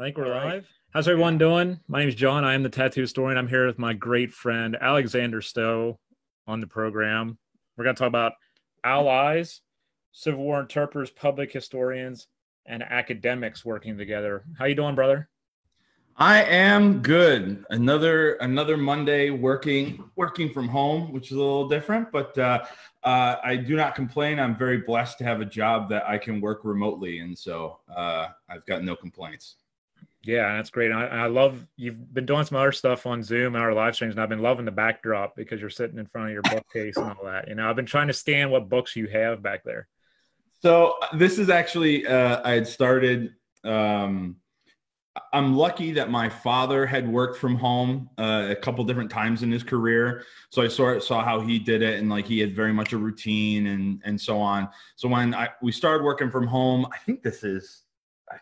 I think we're live. How's everyone doing? My name is John. I am the Tattooed Historian. I'm here with my great friend Alexander Stowe on the program. We're going to talk about allies, Civil War interpreters, public historians, and academics working together. How you doing, brother? I am good. Another another Monday working working from home, which is a little different, but uh, uh, I do not complain. I'm very blessed to have a job that I can work remotely, and so uh, I've got no complaints. Yeah, that's great. I, I love you've been doing some other stuff on Zoom and our live streams, and I've been loving the backdrop because you're sitting in front of your bookcase and all that. You know, I've been trying to scan what books you have back there. So this is actually uh, I had started. Um, I'm lucky that my father had worked from home uh, a couple different times in his career, so I saw saw how he did it, and like he had very much a routine and and so on. So when I we started working from home, I think this is,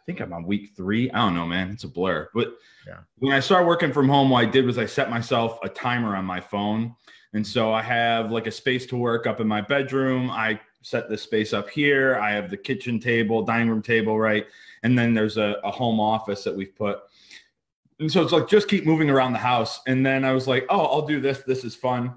think I'm on week three. I don't know, man, it's a blur. But yeah. when I started working from home, what I did was I set myself a timer on my phone, and so I have like a space to work up in my bedroom. I set this space up here. I have the kitchen table, dining room table, right? And then there's a, a home office that we've put. And so it's like just keep moving around the house. And then I was like, oh, I'll do this. This is fun.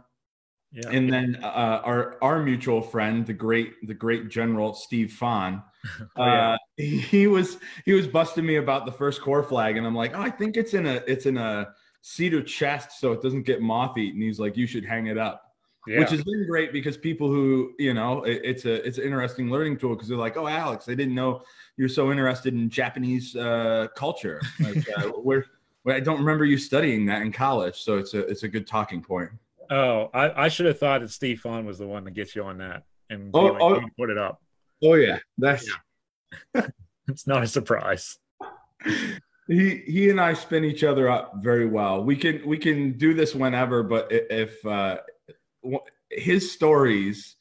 Yeah. And then uh, our our mutual friend, the great the great General Steve Fawn, oh, yeah. uh, he was he was busting me about the first corps flag, and I'm like, oh, I think it's in a it's in a cedar chest so it doesn't get moth eaten. He's like, you should hang it up yeah. which has been great because people who you know it, it's a it's an interesting learning tool because they're like oh alex i didn't know you're so interested in japanese uh, culture like uh, where, where i don't remember you studying that in college so it's a it's a good talking point oh i, I should have thought that steve Fawn was the one to get you on that and oh, like, oh. put it up oh yeah that's yeah. it's not a surprise he he and I spin each other up very well. We can we can do this whenever, but if uh, his stories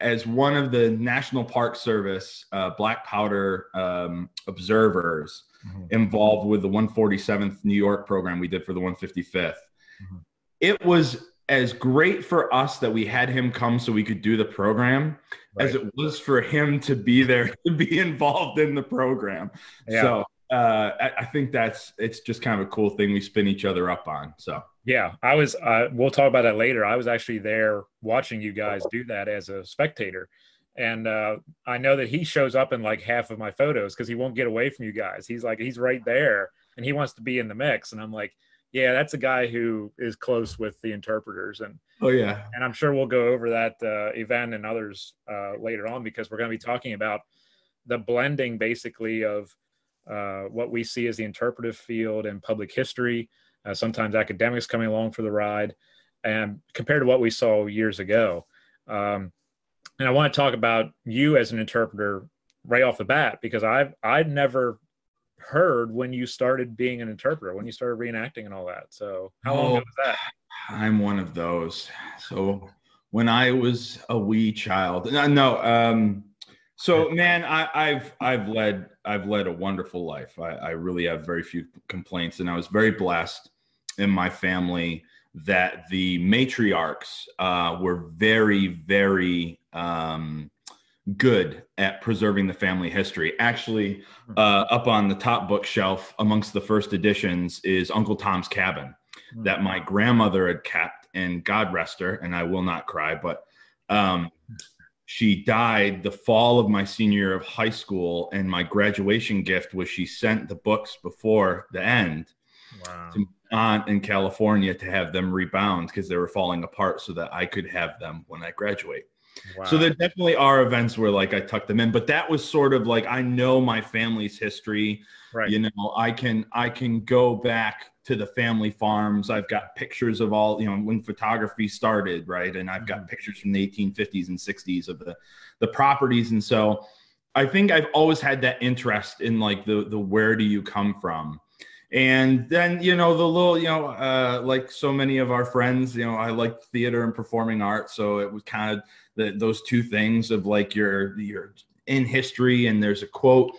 as one of the National Park Service uh, black powder um, observers mm-hmm. involved with the 147th New York program we did for the 155th. Mm-hmm. It was as great for us that we had him come so we could do the program right. as it was for him to be there to be involved in the program. Yeah. So uh, I, I think that's it's just kind of a cool thing we spin each other up on. So. Yeah, I was. Uh, we'll talk about that later. I was actually there watching you guys do that as a spectator, and uh, I know that he shows up in like half of my photos because he won't get away from you guys. He's like he's right there, and he wants to be in the mix. And I'm like, yeah, that's a guy who is close with the interpreters, and oh yeah, and I'm sure we'll go over that uh, event and others uh, later on because we're going to be talking about the blending basically of uh, what we see as the interpretive field and public history uh, sometimes academics coming along for the ride, and compared to what we saw years ago. Um, and I want to talk about you as an interpreter right off the bat because I've I'd never heard when you started being an interpreter, when you started reenacting and all that. So how long oh, was that? I'm one of those. So when I was a wee child, no, um, so man, I, have I've led I've led a wonderful life. I, I really have very few complaints, and I was very blessed in my family that the matriarchs uh, were very, very um, good at preserving the family history. Actually, hmm. uh, up on the top bookshelf amongst the first editions is Uncle Tom's Cabin hmm. that my grandmother had kept, and God rest her, and I will not cry, but um, she died the fall of my senior year of high school, and my graduation gift was she sent the books before the end wow. to aunt in California to have them rebound because they were falling apart so that I could have them when I graduate. Wow. So there definitely are events where like I tuck them in, but that was sort of like I know my family's history. Right. You know, I can I can go back to the family farms. I've got pictures of all, you know, when photography started, right? And I've got mm-hmm. pictures from the 1850s and 60s of the the properties and so I think I've always had that interest in like the the where do you come from? and then you know the little you know uh, like so many of our friends you know i like theater and performing arts so it was kind of the, those two things of like you're you're in history and there's a quote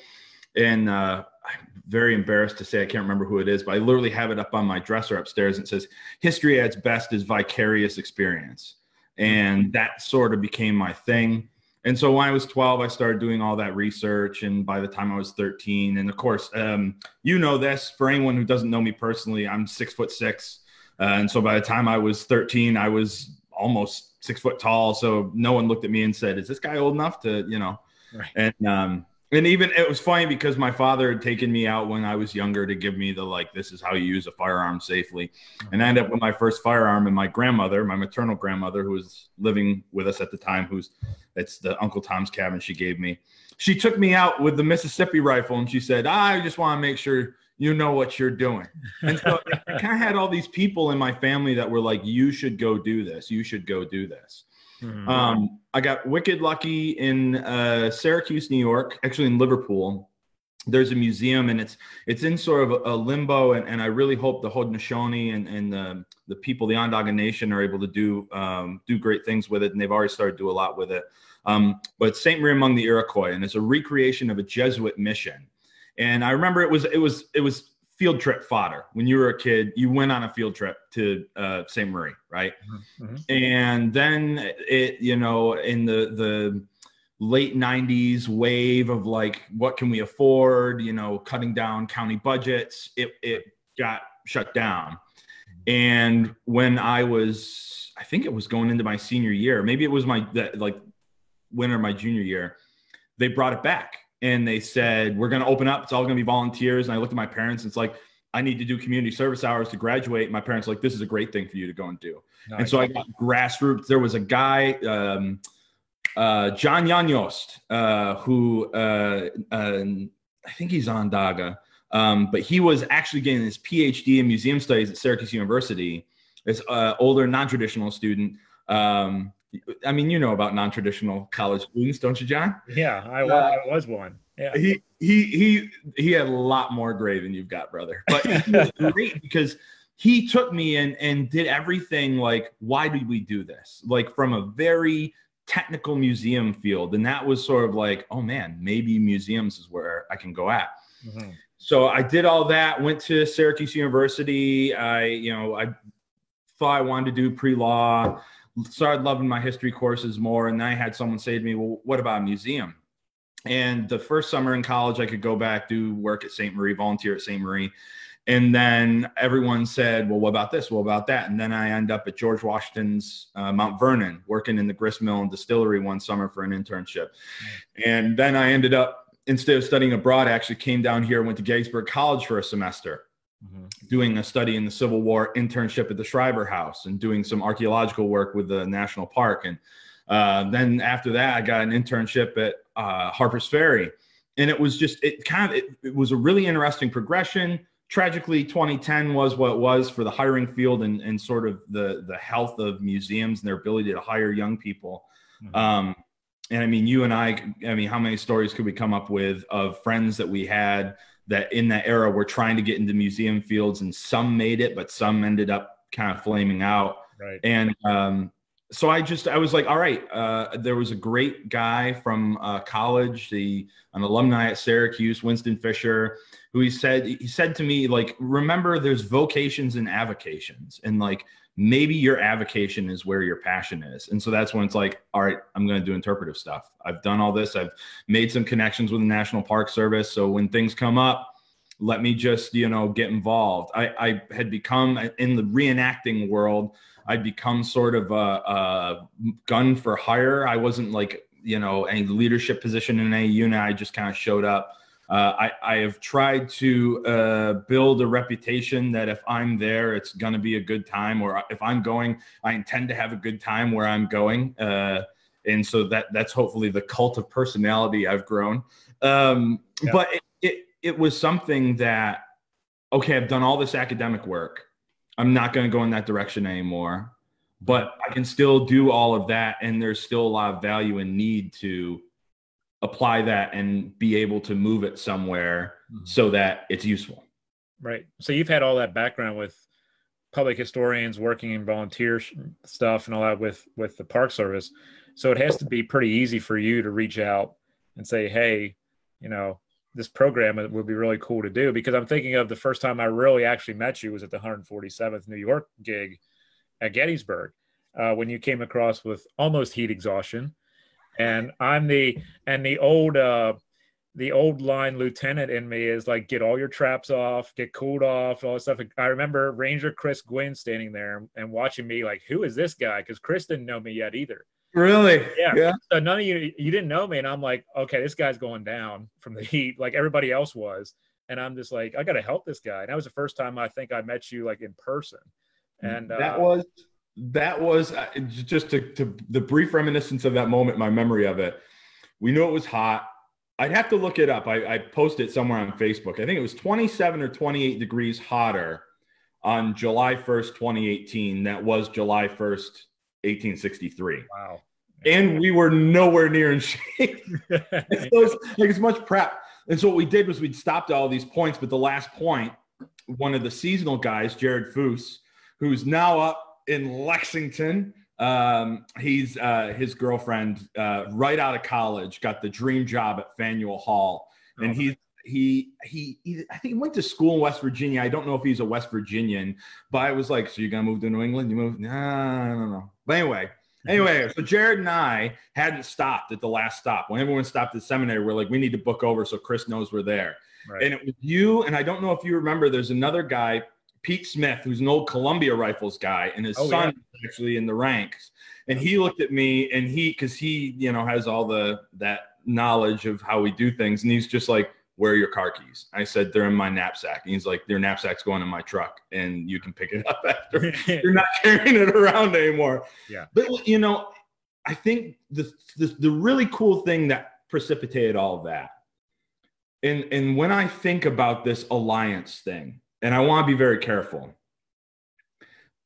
and uh, i'm very embarrassed to say i can't remember who it is but i literally have it up on my dresser upstairs it says history at its best is vicarious experience and that sort of became my thing and so when I was 12, I started doing all that research. And by the time I was 13, and of course, um, you know this for anyone who doesn't know me personally, I'm six foot six. Uh, and so by the time I was 13, I was almost six foot tall. So no one looked at me and said, "Is this guy old enough to, you know?" Right. And um, and even it was funny because my father had taken me out when I was younger to give me the like, this is how you use a firearm safely. And I ended up with my first firearm, and my grandmother, my maternal grandmother, who was living with us at the time, who's it's the Uncle Tom's cabin she gave me. She took me out with the Mississippi rifle, and she said, "I just want to make sure." You know what you're doing. And so I kind of had all these people in my family that were like, you should go do this. You should go do this. Mm-hmm. Um, I got wicked lucky in uh, Syracuse, New York, actually in Liverpool. There's a museum and it's it's in sort of a, limbo, and, and I really hope the Haudenosaunee and, and the, the people, the Onondaga Nation, are able to do um, do great things with it, and they've already started to do a lot with it. Um, but Saint Marie among the Iroquois, and it's a recreation of a Jesuit mission. And I remember it was it was it was field trip fodder. When you were a kid you went on a field trip to uh, st marie right? Mm-hmm. mm-hmm. and then it you know in the the late 90s wave of like what can we afford? You know cutting down county budgets it it got shut down. And when i was i think it was going into my senior year maybe it was my that, like winter my junior year they brought it back and they said we're going to open up. It's all going to be volunteers. And i looked at my parents and it's like i need to do community service hours to graduate. My parents like this is a great thing for you to go and do. Nice. and so i got grassroots. There was a guy um, uh, john Yanyost, uh, who uh, i think he's Onondaga um, but he was actually getting his phd in museum studies at syracuse university as an older non-traditional student um, I mean, you know about non-traditional college students, don't you, John? Yeah, I, uh, I was one. Yeah. He he he he had a lot more gray than you've got, brother. But he was great because he took me and and did everything like, why did we do this? Like from a very technical museum field, and that was sort of like, oh man, maybe museums is where I can go at. Mm-hmm. So I did all that. Went to Syracuse University. I you know I thought I wanted to do pre-law started loving my history courses more. And then I had someone say to me, Well, what about a museum? And the first summer in college, I could go back, do work at St. Marie, volunteer at St. Marie. And then everyone said, Well, what about this? What about that? And then I end up at George Washington's uh, Mount Vernon, working in the grist mill and distillery one summer for an internship. And then I ended up, instead of studying abroad, I actually came down here, went to Gettysburg College for a semester mm-hmm. doing a study in the Civil War internship at the Schreiber House and doing some archaeological work with the National Park. And uh, then after that, I got an internship at uh, Harper's Ferry. And it was just, it kind of, it, it was a really interesting progression. Tragically, 2010 was what it was for the hiring field and, and sort of the, the health of museums and their ability to hire young people. Mm-hmm. Um, and I mean, you and I, I mean, how many stories could we come up with of friends that we had that in that era were trying to get into museum fields and some made it but some ended up kind of flaming out. Right. And um, so i just i was like all right uh, there was a great guy from uh, college the an alumni at syracuse winston fisher who he said he said to me like remember there's vocations and avocations. And like maybe your avocation is where your passion is. And so that's when it's like, all right, I'm going to do interpretive stuff. I've done all this. I've made some connections with the National Park Service. So when things come up, let me just, you know, get involved. I, I had become in the reenacting world, I'd become sort of a, a gun for hire. I wasn't like, you know, any leadership position in any unit. I just kind of showed up I, I, have tried to uh, build a reputation that if I'm there, it's going to be a good time, or if I'm going, I intend to have a good time where I'm going. Uh, and so that that's hopefully the cult of personality I've grown. Um, yeah. But it, it, it was something that, okay, I've done all this academic work. I'm not going to go in that direction anymore, but I can still do all of that. And there's still a lot of value and need to apply that and be able to move it somewhere mm-hmm. so that it's useful. Right. So you've had all that background with public historians working in volunteer stuff and all that with with the park service. So it has to be pretty easy for you to reach out and say, "Hey, you know, this program would be really cool to do." Because I'm thinking of the first time I really actually met you was at the 147th New York gig at Gettysburg, uh, when you came across with almost heat exhaustion and I'm the and the old uh the old line lieutenant in me is like get all your traps off, get cooled off, all that stuff. I remember Ranger Chris Gwinn standing there and watching me like, who is this guy? Because Chris didn't know me yet either. Really? Yeah. yeah. So none of you you didn't know me, and I'm like, okay, this guy's going down from the heat, like everybody else was. And I'm just like, I got to help this guy. And that was the first time I think I met you like in person. And that uh, was that was uh, just to, to the brief reminiscence of that moment, my memory of it. We knew it was hot. I'd have to look it up. I, I posted it somewhere on Facebook. I think it was 27 or 28 degrees hotter on July 1st, 2018. That was July 1st, 1863. Wow. And we were nowhere near in shape. so it's, like as much prep. And so what we did was we'd stopped all these points, but the last point, one of the seasonal guys, Jared Foose, who's now up in Lexington. Um, he's uh, his girlfriend, uh, right out of college, got the dream job at Faneuil Hall, and oh, he, he he he I think he went to school in West Virginia. I don't know if he's a West Virginian, but I was like, so you're gonna move to New England? You move? Nah, I don't know. But anyway, anyway, so Jared and I hadn't stopped at the last stop. When everyone stopped at seminary, we're like, we need to book over so Chris knows we're there. Right. And it was you, and I don't know if you remember. There's another guy Pete Smith, who's an old Columbia Rifles guy, and his oh, son yeah. actually in the ranks. And he looked at me, and he, because he, you know, has all the that knowledge of how we do things, and he's just like, "Where are your car keys?" I said, "They're in my knapsack." And he's like, "Your knapsack's going in my truck, and you can pick it up after. You're not carrying it around anymore." Yeah. But you know, I think the the, the really cool thing that precipitated all that, and and when I think about this alliance thing and I want to be very careful.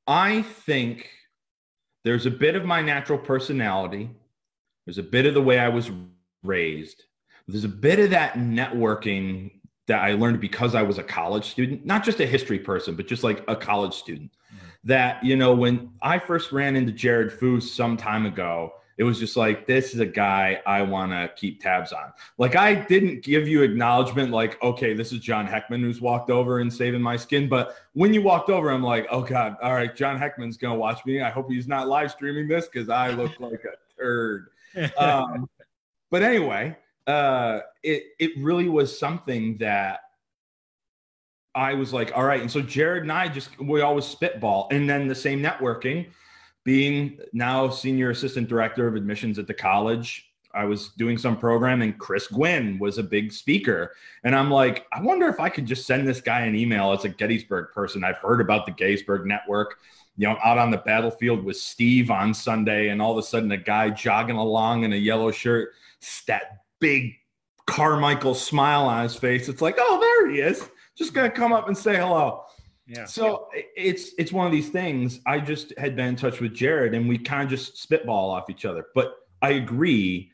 I think there's a bit of my natural personality, there's a bit of the way I was raised, there's a bit of that networking that I learned because I was a college student, not just a history person, but just like a college student. Mm-hmm. That, you know, when I first ran into Jared Foose some time ago, it was just like this is a guy I want to keep tabs on. Like I didn't give you acknowledgement, like okay, this is John Heckman who's walked over and saving my skin. But when you walked over, I'm like, oh god, all right, John Heckman's gonna watch me. I hope he's not live streaming this because I look like a turd. Um, but anyway, uh, it it really was something that I was like, all right. And so Jared and I just we always spitball, and then the same networking being now senior assistant director of admissions at the college, I was doing some program and Chris Gwinn was a big speaker. And I'm like, I wonder if I could just send this guy an email as a Gettysburg person. I've heard about the Gettysburg Network, you know, out on the battlefield with Steve on Sunday, and all of a sudden a guy jogging along in a yellow shirt, that big Carmichael smile on his face. It's like, oh, there he is. Just gonna come up and say hello. Yeah. So it's it's one of these things. I just had been in touch with Jared, and we kind of just spitball off each other. But I agree,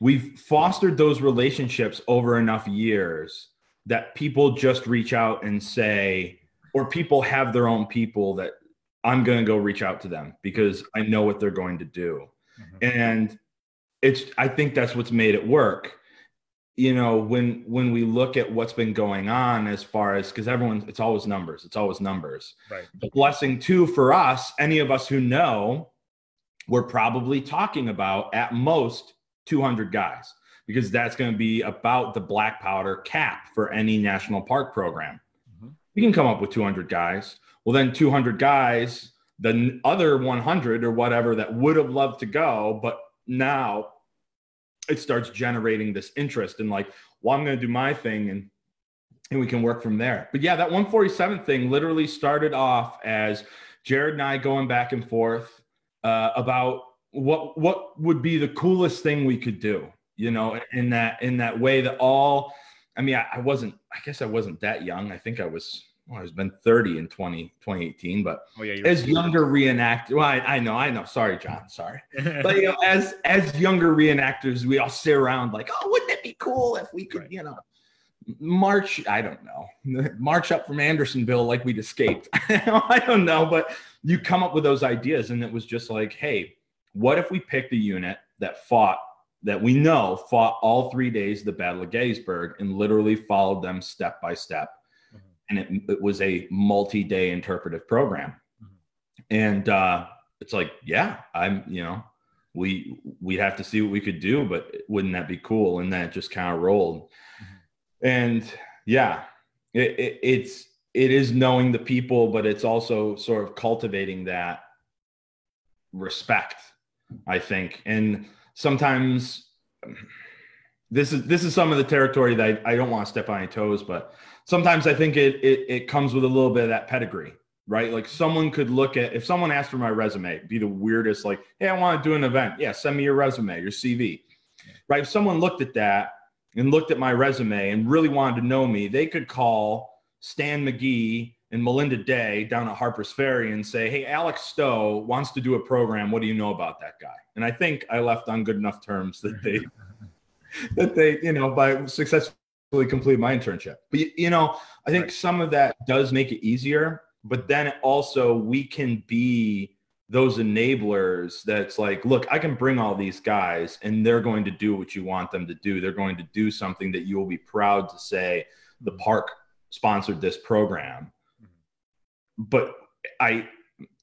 we've fostered those relationships over enough years that people just reach out and say, or people have their own people that I'm going to go reach out to them because I know what they're going to do, mm-hmm. and it's. I think that's what's made it work you know when when we look at what's been going on as far as because everyone it's always numbers it's always numbers. Right. The blessing too for us any of us who know we're probably talking about at most 200 guys because that's going to be about the black powder cap for any national park program. Mm-hmm. we can come up with 200 guys. Well then 200 guys the other 100 or whatever that would have loved to go but now it starts generating this interest and like, well, I'm going to do my thing and and we can work from there. But yeah, that 147 thing literally started off as Jared and I going back and forth uh, about what what would be the coolest thing we could do. You know, in that in that way that all. I mean, I, I wasn't. I guess I wasn't that young. I think I was well, was been 30 in 20, 2018, but oh, yeah, as younger reenactors, well, I, I, know, I know. Sorry, John. Sorry. but you know, as as younger reenactors, we all sit around like, oh, wouldn't it be cool if we could, right. you know, march, I don't know, march up from Andersonville like we'd escaped. I don't know, but you come up with those ideas, and it was just like, hey, what if we picked a unit that fought that we know fought all three days of the Battle of Gettysburg and literally followed them step by step and it, it was a multi-day interpretive program and uh, it's like yeah i'm you know we we'd have to see what we could do, but wouldn't that be cool? And that just kind of rolled. Mm-hmm. And yeah, it, it, it's it is knowing the people, but it's also sort of cultivating that respect, I think. And sometimes this is this is some of the territory that I, I don't want to step on any toes, but sometimes I think it, it it comes with a little bit of that pedigree right? Like someone could look at if someone asked for my resume, be the weirdest, like, hey, I want to do an event. Yeah, send me your resume, your CV. Right. If someone looked at that and looked at my resume and really wanted to know me, they could call Stan McGee and Melinda Day down at Harper's Ferry and say, Hey, Alex Stowe wants to do a program. What do you know about that guy? And I think I left on good enough terms that they that they, you know, by successfully complete my internship. But you know, I think right. some of that does make it easier but then also we can be those enablers that's like look i can bring all these guys and they're going to do what you want them to do. They're going to do something that you will be proud to say the mm-hmm. park sponsored this program. Mm-hmm. But i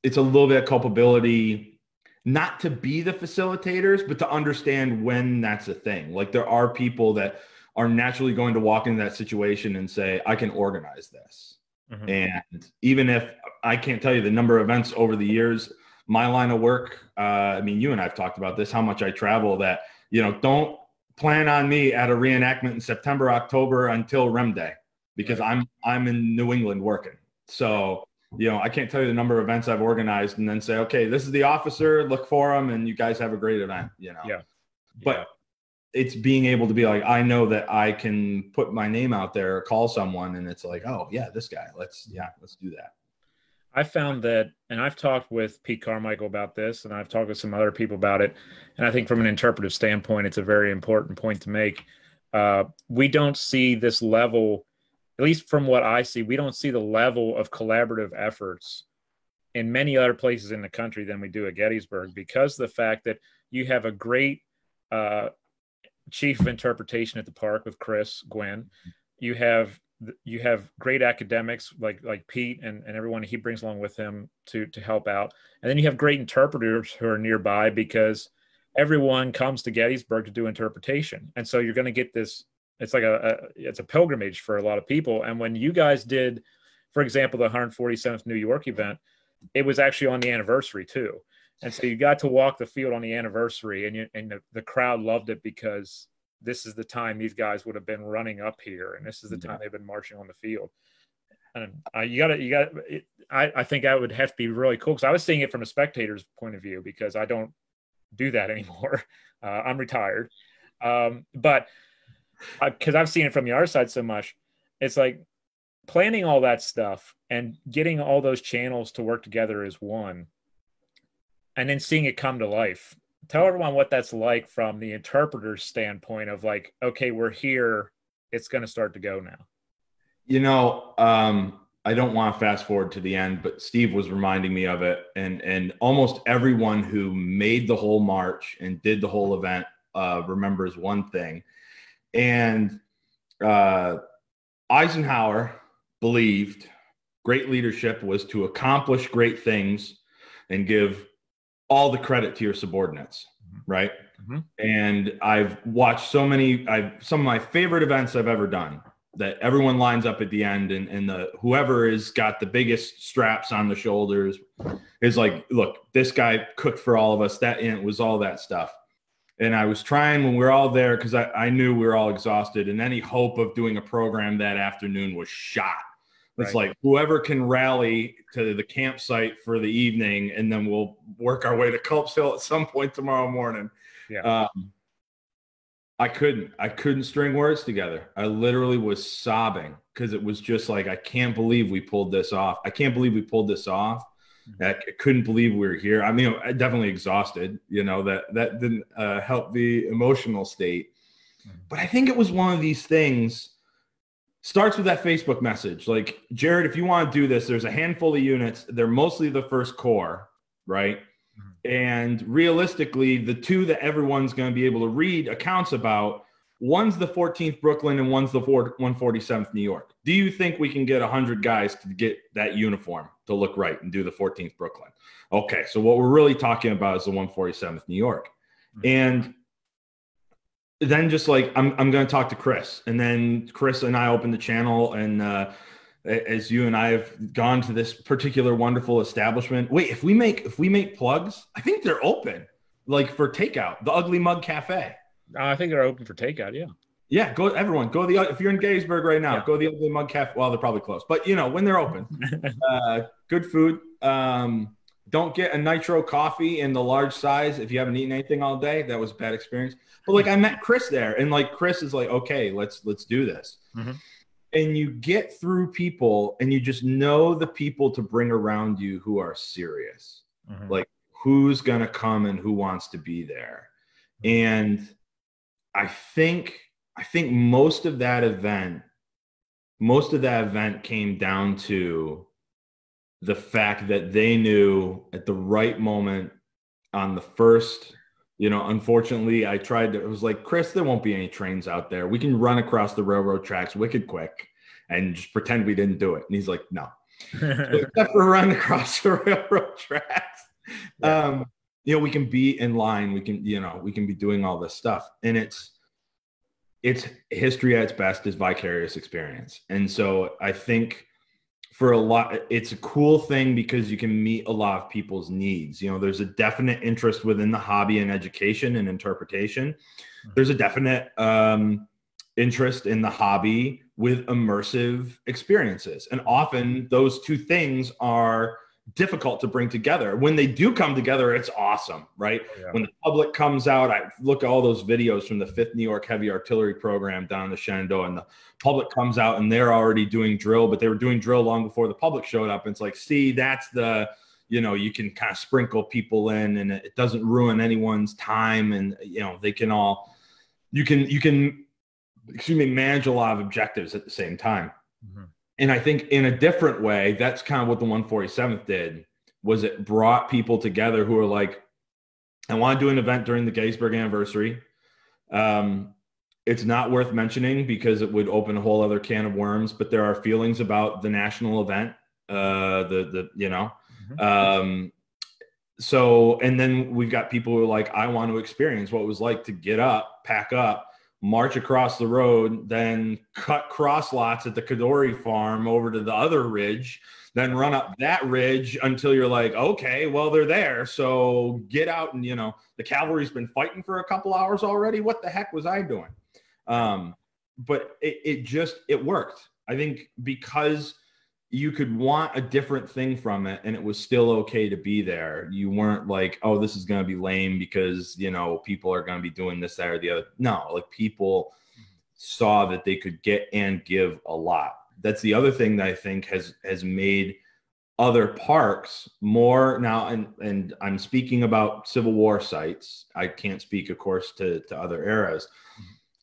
it's a little bit of culpability not to be the facilitators but to understand when that's a thing. Like there are people that are naturally going to walk into that situation and say i can organize this Mm-hmm. And even if I can't tell you the number of events over the years, my line of work, uh, I mean, you and I've talked about this, how much I travel that, you know, don't plan on me at a reenactment in September, October until REM day because right. I'm, I'm in New England working. So, you know, I can't tell you the number of events I've organized and then say, okay, this is the officer, look for them and you guys have a great event, you know? Yeah. But it's being able to be like i know that i can put my name out there call someone and it's like oh yeah this guy let's yeah let's do that. I found that and i've talked with pete carmichael about this and i've talked with some other people about it and i think from an interpretive standpoint it's a very important point to make. Uh, we don't see this level at least from what i see we don't see the level of collaborative efforts in many other places in the country than we do at gettysburg because the fact that you have a great uh, chief of interpretation at the park with Chris Gwinn. You have you have great academics like like Pete and, and everyone he brings along with him to to help out. And then you have great interpreters who are nearby because everyone comes to Gettysburg to do interpretation. And so you're going to get this it's like a, a it's a pilgrimage for a lot of people. And when you guys did for example the 147th New York event, it was actually on the anniversary too and so you got to walk the field on the anniversary and you, and the, the crowd loved it because this is the time these guys would have been running up here and this is the time they've been marching on the field. And uh, you gotta you got I, I think that would have to be really cool because i was seeing it from a spectator's point of view because i don't do that anymore. Uh, i'm retired. Um, but because i've seen it from the other side so much it's like planning all that stuff and getting all those channels to work together as one and then seeing it come to life. Tell everyone what that's like from the interpreter's standpoint of like okay we're here it's going to start to go now. You know um, i don't want to fast forward to the end but steve was reminding me of it and and almost everyone who made the whole march and did the whole event uh, remembers one thing. And uh, eisenhower believed great leadership was to accomplish great things and give all the credit to your subordinates, mm-hmm. right? Mm-hmm. And I've watched so many, I've some of my favorite events I've ever done that everyone lines up at the end and, and the whoever has got the biggest straps on the shoulders is like, look, this guy cooked for all of us. That it was all that stuff. And I was trying when we are all there because I, I knew we were all exhausted and any hope of doing a program that afternoon was shot it's right. like whoever can rally to the campsite for the evening, and then we'll work our way to Culp's Hill at some point tomorrow morning. Yeah. Um, I couldn't. I couldn't string words together. I literally was sobbing because it was just like I can't believe we pulled this off. I can't believe we pulled this off. Mm-hmm. I couldn't believe we were here. I mean, I definitely exhausted. You know that that didn't uh, help the emotional state. Mm-hmm. But I think it was one of these things starts with that Facebook message. Like, Jared, if you want to do this, there's a handful of units. They're mostly the first corps, right? Mm-hmm. And realistically, the two that everyone's going to be able to read accounts about one's the 14th Brooklyn and one's the 147th New York. Do you think we can get 100 guys to get that uniform to look right and do the 14th Brooklyn? Okay, so what we're really talking about is the 147th New York. and then just like I'm, I'm going to talk to Chris, and then Chris and I open the channel, and uh, as you and I have gone to this particular wonderful establishment. Wait, if we make if we make plugs, I think they're open, like for takeout. The Ugly Mug Cafe. Uh, I think they're open for takeout. Yeah. Yeah, go everyone. Go the if you're in Gettysburg right now, yeah. go the Ugly Mug Cafe. Well, they're probably closed, but you know when they're open, uh, good food. Um, don't get a nitro coffee in the large size if you haven't eaten anything all day. That was a bad experience. But like I met Chris there, and like Chris is like, okay, let's let's do this. Mm-hmm. And you get through people, and you just know the people to bring around you who are serious. Mm-hmm. Like who's gonna come and who wants to be there. And I think I think most of that event, most of that event came down to the fact that they knew at the right moment on the first you know unfortunately i tried to it was like chris there won't be any trains out there. We can run across the railroad tracks wicked quick and just pretend we didn't do it. And he's like no. Except for running across the railroad tracks. Yeah. um you know we can be in line. We can you know we can be doing all this stuff. And it's it's history at its best is vicarious experience. And so i think for a lot it's a cool thing because you can meet a lot of people's needs. You know there's a definite interest within the hobby and education and interpretation. Mm-hmm. there's a definite um, interest in the hobby with immersive experiences. And often those two things are difficult to bring together. When they do come together, it's awesome, right? Oh, yeah. When the public comes out, I look at all those videos from the 5th New York Heavy Artillery Program down in the Shenandoah, and the public comes out and they're already doing drill, but they were doing drill long before the public showed up. And it's like, see, that's the, you know, you can kind of sprinkle people in and it doesn't ruin anyone's time. And, you know, they can all, you can, you can, excuse me, manage a lot of objectives at the same time. Mm-hmm and I think in a different way, that's kind of what the 147th did was it brought people together who are like, I want to do an event during the Gettysburg anniversary. Um, it's not worth mentioning because it would open a whole other can of worms, but there are feelings about the national event. Uh, the, the, you know, mm-hmm. um, so, and then we've got people who are like, I want to experience what it was like to get up, pack up, march across the road, then cut cross lots at the Codori farm over to the other ridge, then run up that ridge until you're like, okay, well, they're there. So get out and, you know, the cavalry's been fighting for a couple hours already. What the heck was I doing? Um, but it, it just, it worked. I think because – you could want a different thing from it and it was still okay to be there. You weren't like, oh, this is going to be lame because, you know, people are going to be doing this, that, or the other. No, like people saw that they could get and give a lot. That's the other thing that I think has has made other parks more now and and I'm speaking about Civil War sites. I can't speak of course to to other eras.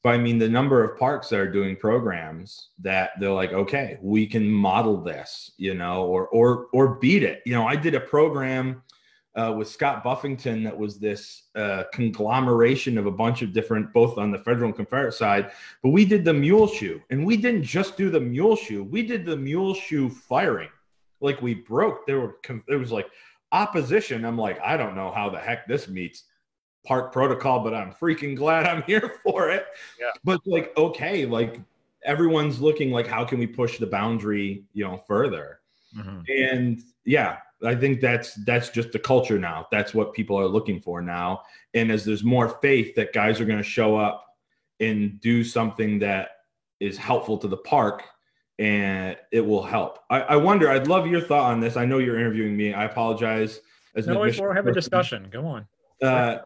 But I mean, the number of parks that are doing programs that they're like, okay, we can model this, you know, or or or beat it. You know, I did a program uh, with Scott Buffington that was this uh, conglomeration of a bunch of different, both on the federal and Confederate side. But we did the mule shoe, and we didn't just do the mule shoe. We did the mule shoe firing, like we broke. There were there was like opposition. I'm like, I don't know how the heck this meets park protocol, but I'm freaking glad I'm here for it. Yeah. But like, okay, like everyone's looking like, how can we push the boundary, you know, further? Mm-hmm. And yeah, I think that's that's just the culture now. That's what people are looking for now. And as there's more faith that guys are going to show up and do something that is helpful to the park, and it will help. I, I wonder. I'd love your thought on this. I know you're interviewing me. I apologize. As no, we'll have a discussion. Go on. Uh,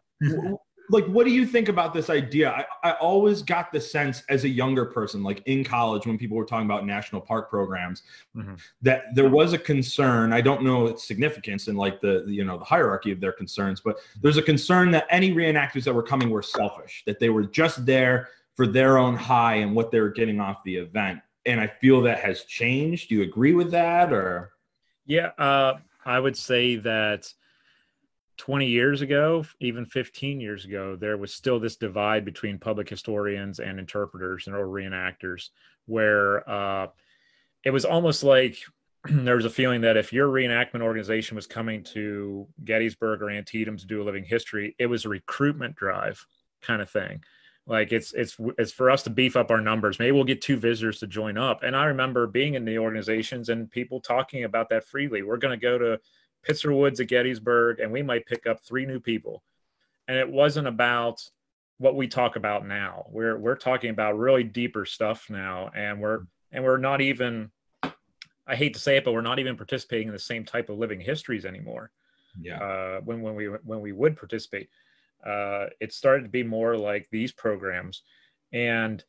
like what do you think about this idea? I, I always got the sense as a younger person like in college when people were talking about national park programs mm-hmm. that there was a concern i don't know its significance in like the you know the hierarchy of their concerns but there's a concern that any reenactors that were coming were selfish that they were just there for their own high and what they were getting off the event. And i feel that has changed. Do you agree with that or? Yeah uh, i would say that 20 years ago, even 15 years ago, there was still this divide between public historians and interpreters and or reenactors, where uh, it was almost like there was a feeling that if your reenactment organization was coming to Gettysburg or Antietam to do a living history, it was a recruitment drive kind of thing. Like it's it's it's for us to beef up our numbers. Maybe we'll get two visitors to join up. And I remember being in the organizations and people talking about that freely. We're going to go to Pitzer Woods at Gettysburg, and we might pick up three new people. And it wasn't about what we talk about now. We're we're talking about really deeper stuff now, and we're and we're not even. I hate to say it, but we're not even participating in the same type of living histories anymore. Yeah. Uh, when when we when we would participate, uh, it started to be more like these programs, and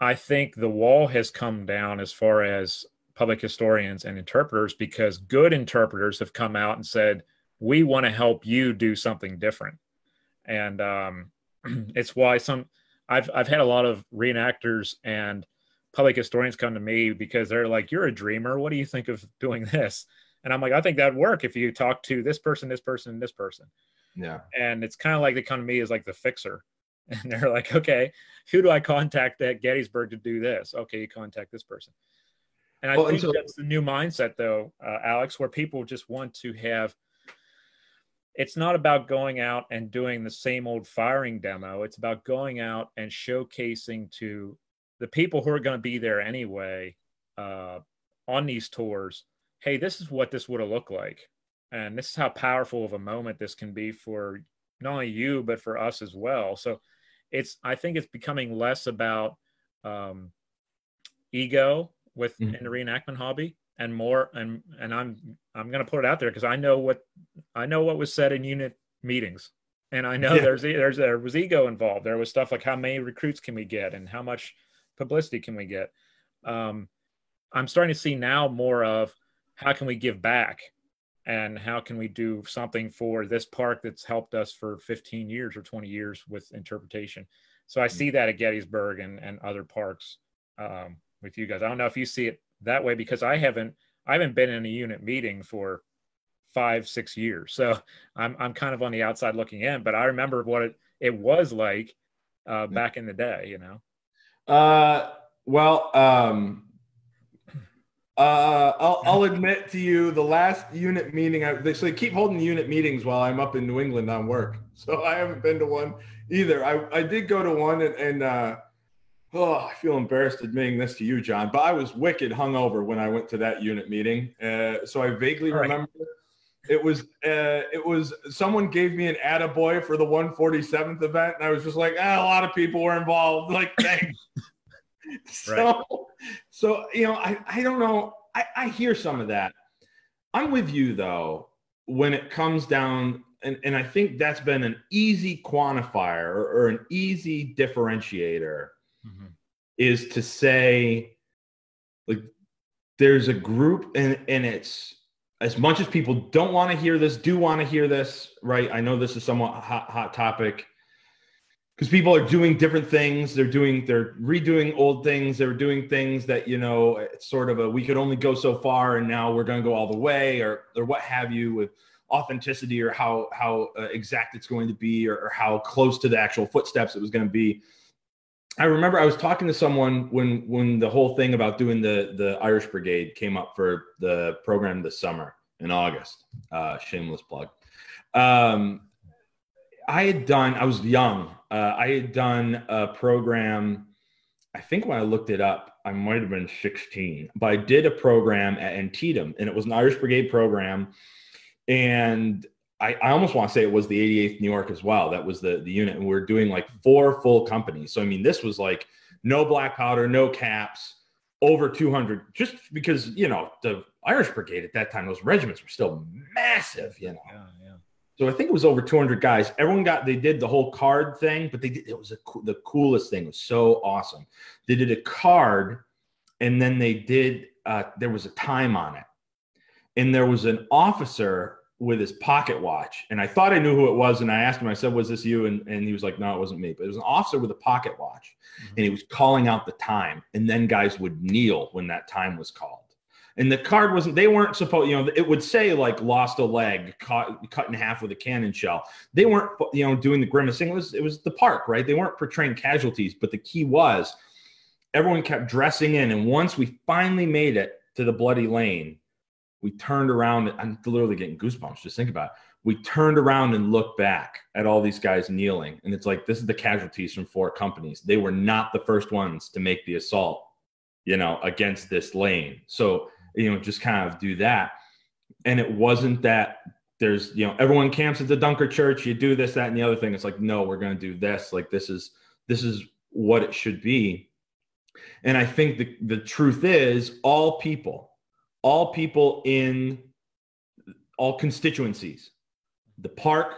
I think the wall has come down as far as public historians and interpreters because good interpreters have come out and said we want to help you do something different and um, it's why some I've I've had a lot of reenactors and public historians come to me because they're like, "You're a dreamer. What do you think of doing this?" And I'm like, "I think that'd work if you talk to this person, this person, and this person." Yeah. And it's kind of like they come to me as like the fixer, and they're like, "Okay, who do I contact at Gettysburg to do this?" Okay, you contact this person. And I well, think and so- that's the new mindset, though, uh, Alex, where people just want to have it's not about going out and doing the same old firing demo. It's about going out and showcasing to the people who are going to be there anyway uh, on these tours hey, this is what this would have looked like. And this is how powerful of a moment this can be for not only you, but for us as well. So it's, I think it's becoming less about um, ego with mm-hmm. in the reenactment hobby and more and and i'm i'm going to put it out there because i know what i know what was said in unit meetings and i know yeah. there's there's there was ego involved there was stuff like how many recruits can we get and how much publicity can we get um, i'm starting to see now more of how can we give back and how can we do something for this park that's helped us for 15 years or 20 years with interpretation so i mm. see that at gettysburg and, and other parks um, with you guys i don't know if you see it that way because I haven't I haven't been in a unit meeting for five six years, so I'm I'm kind of on the outside looking in. But I remember what it it was like uh, back in the day, you know. Uh, well, um, uh, I'll, I'll admit to you, the last unit meeting, I, they, so they keep holding unit meetings while I'm up in New England on work. So I haven't been to one either. I, I did go to one and, and uh, oh, I feel embarrassed admitting this to you, John, but I was wicked hungover when I went to that unit meeting. Uh, so I vaguely right. remember it was uh, it was someone gave me an attaboy for the 147th event, and I was just like, ah, a lot of people were involved. Like, thanks. so, right. so you know, I I don't know. I, I hear some of that. I'm with you though when it comes down and, and I think that's been an easy quantifier or, or an easy differentiator mm-hmm. is to say like there's a group and and it's as much as people don't want to hear this do want to hear this right? I know this is somewhat hot hot topic. Because people are doing different things. They're doing they're redoing old things. They're doing things that you know it's sort of a we could only go so far and now we're going to go all the way or or what have you with authenticity or how how uh, exact it's going to be or, or how close to the actual footsteps it was going to be I remember I was talking to someone when when the whole thing about doing the the Irish Brigade came up for the program this summer in August. Uh, shameless plug. Um, I had done. I was young. Uh, I had done a program. I think when I looked it up, I might have been 16, but I did a program at Antietam, and it was an Irish Brigade program. And I, I almost want to say it was the 88th New York as well. That was the the unit, and we are doing like four full companies. So I mean, this was like no black powder, no caps, over 200. Just because you know the Irish Brigade at that time, those regiments were still massive. You know. Yeah, yeah. So I think it was over 200 guys. Everyone got they did the whole card thing, but they did it was a, the coolest thing. It was so awesome. They did a card, and then they did uh, there was a time on it, and there was an officer with his pocket watch. And I thought I knew who it was. And I asked him, I said, Was this you? And, and he was like, No, it wasn't me. But it was an officer with a pocket watch. Mm-hmm. And he was calling out the time. And then guys would kneel when that time was called. And the card wasn't, they weren't supposed, you know, it would say like lost a leg, cut, cut in half with a cannon shell. They weren't, you know, doing the grimacing. It was, it was the park, right? They weren't portraying casualties. But the key was everyone kept dressing in. And once we finally made it to the bloody lane, we turned around. I'm literally getting goosebumps. Just think about it. We turned around and looked back at all these guys kneeling. And it's like, this is the casualties from four companies. They were not the first ones to make the assault, you know, against this lane. So, you know, just kind of do that. And it wasn't that there's, you know, everyone camps at the Dunker Church, you do this, that, and the other thing. It's like, no, we're going to do this. Like, this is, this is what it should be. And I think the, the truth is all people, all people in all constituencies, the park,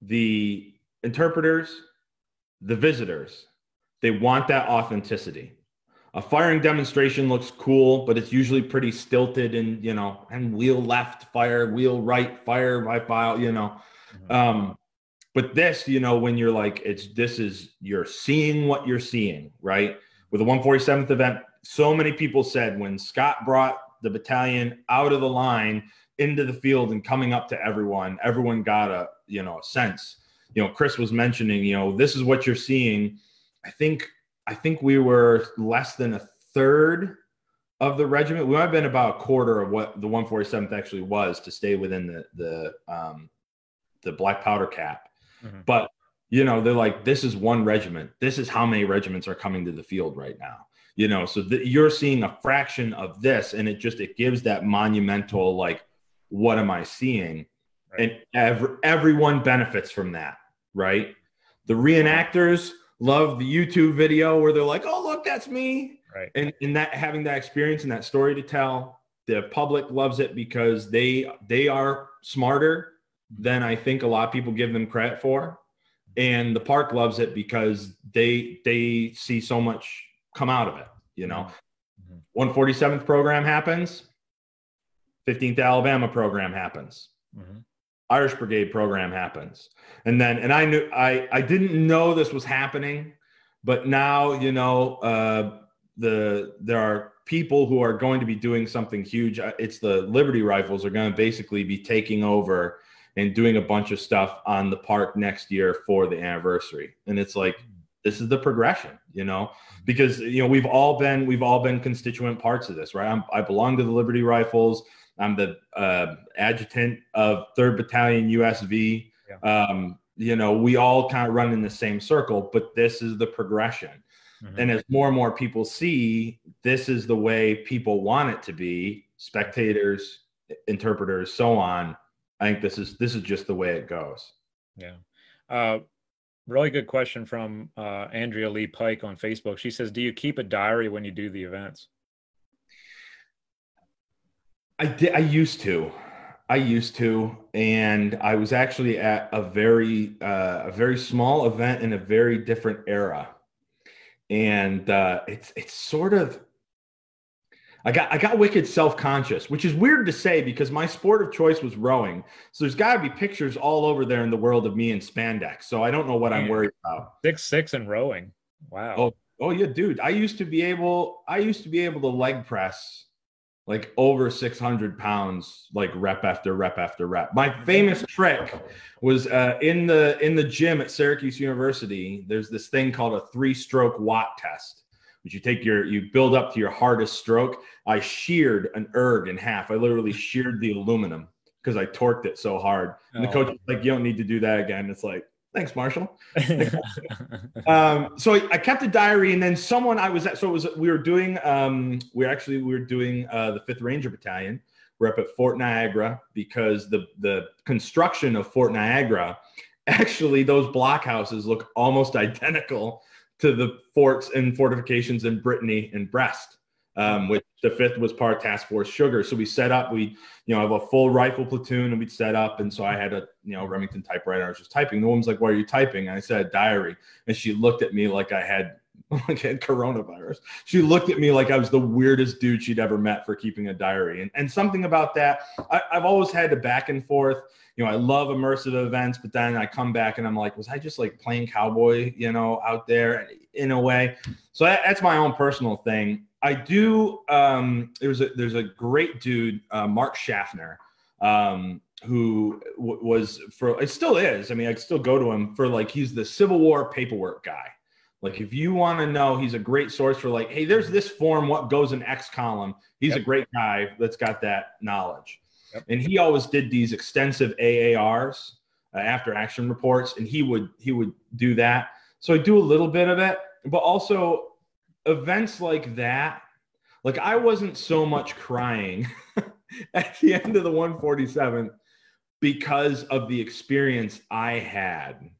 the interpreters, the visitors, they want that authenticity. A firing demonstration looks cool, but it's usually pretty stilted and, you know, and wheel left, fire, wheel right, fire, by file, you know. Mm-hmm. Um, but this, you know, when you're like, it's this is you're seeing what you're seeing, right? With the 147th event, so many people said when Scott brought the battalion out of the line into the field and coming up to everyone, everyone got a you know a sense. You know, Chris was mentioning, you know, this is what you're seeing. I think I think we were less than a third of the regiment. We might have been about a quarter of what the 147th actually was to stay within the the um, the black powder cap. Mm-hmm. But you know, they're like, this is one regiment. This is how many regiments are coming to the field right now. You know, so th- you're seeing a fraction of this, and it just it gives that monumental like, what am I seeing? Right. And every, everyone benefits from that, right? The reenactors love the YouTube video where they're like, "Oh, look, that's me," right? And and that having that experience and that story to tell, the public loves it because they they are smarter than I think a lot of people give them credit for and the park loves it because they they see so much come out of it you know mm-hmm. 147th program happens 15th alabama program happens mm-hmm. irish brigade program happens and then and i knew i i didn't know this was happening but now you know uh the there are people who are going to be doing something huge it's the liberty rifles are going to basically be taking over and doing a bunch of stuff on the park next year for the anniversary. And it's like, this is the progression, you know, because, you know, we've all been, we've all been constituent parts of this, right? I'm, i belong to the Liberty Rifles. I'm the uh, adjutant of 3rd Battalion USV. Yeah. Um, you know, we all kind of run in the same circle, but this is the progression. Mm-hmm. And as more and more people see, this is the way people want it to be spectators, interpreters, so on I think this is this is just the way it goes. Yeah. Uh, really good question from uh, Andrea Lee Pike on Facebook. She says, "Do you keep a diary when you do the events?" I did. I used to. I used to, and I was actually at a very uh, a very small event in a very different era, and uh, it's it's sort of I got I got wicked self-conscious, which is weird to say because my sport of choice was rowing. So there's got to be pictures all over there in the world of me in spandex. So I don't know what Man, I'm worried about. Six six and rowing. Wow. Oh, oh yeah, dude. I used to be able I used to be able to leg press like over 600 pounds like rep after rep after rep my famous trick was uh, in the in the gym at syracuse university there's this thing called a three stroke watt test which you take your you build up to your hardest stroke. I sheared an erg in half. I literally sheared the aluminum because I torqued it so hard. And the oh. coach was like, "You don't need to do that again." It's like, thanks, Marshall. um, so I, I, kept a diary, and then someone I was at. So it was we were doing. Um, we actually we were doing uh, the Fifth Ranger Battalion. We're up at Fort Niagara because the the construction of Fort Niagara actually those blockhouses look almost identical to the forts and fortifications in Brittany and Brest, um, which the fifth was part of task force sugar. So we set up, we, you know, have a full rifle platoon and we'd set up. And so I had a, you know, Remington typewriter. I was just typing. The woman's like, why are you typing? And I said, diary. And she looked at me like I had, like I had coronavirus. She looked at me like I was the weirdest dude she'd ever met for keeping a diary. And, and something about that, I, I've always had a back and forth you know, I love immersive events, but then I come back and I'm like, was I just like playing cowboy, you know, out there in a way? So that, that's my own personal thing. I do. Um, there's a there's a great dude, uh, Mark Schaffner, um, who w- was for it still is. I mean, I still go to him for like he's the Civil War paperwork guy. Like if you want to know, he's a great source for like, hey, there's this form, what goes in X column. He's yep. a great guy that's got that knowledge. Yep. And he always did these extensive AARs, uh, after action reports, and he would he would do that. So I do a little bit of it, but also events like that. Like I wasn't so much crying at the end of the 147 because of the experience I had.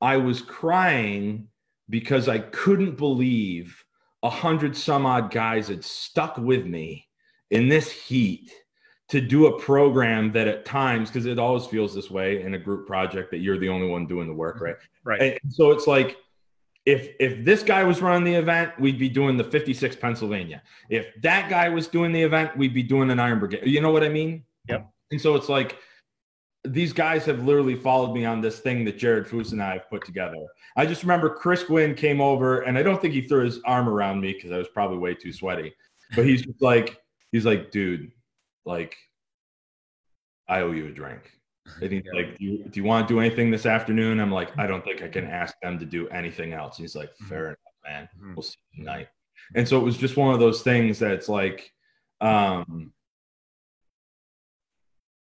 I was crying because I couldn't believe a hundred some odd guys had stuck with me in this heat to do a program that at times, because it always feels this way in a group project that you're the only one doing the work, mm-hmm. right? Right. And so it's like if if this guy was running the event, we'd be doing the 56 Pennsylvania. If that guy was doing the event, we'd be doing an Iron Brigade. You know what I mean? Yep. And so it's like these guys have literally followed me on this thing that Jared Foose and I have put together. I just remember Chris Gwinn came over, and I don't think he threw his arm around me because I was probably way too sweaty. But he's just like, he's like, dude, like, I owe you a drink. And he's like, do you, do you want to do anything this afternoon? I'm like, I don't think I can ask them to do anything else. he's like, mm-hmm. fair enough, man. Mm-hmm. We'll see you tonight. And so it was just one of those things that's like, um,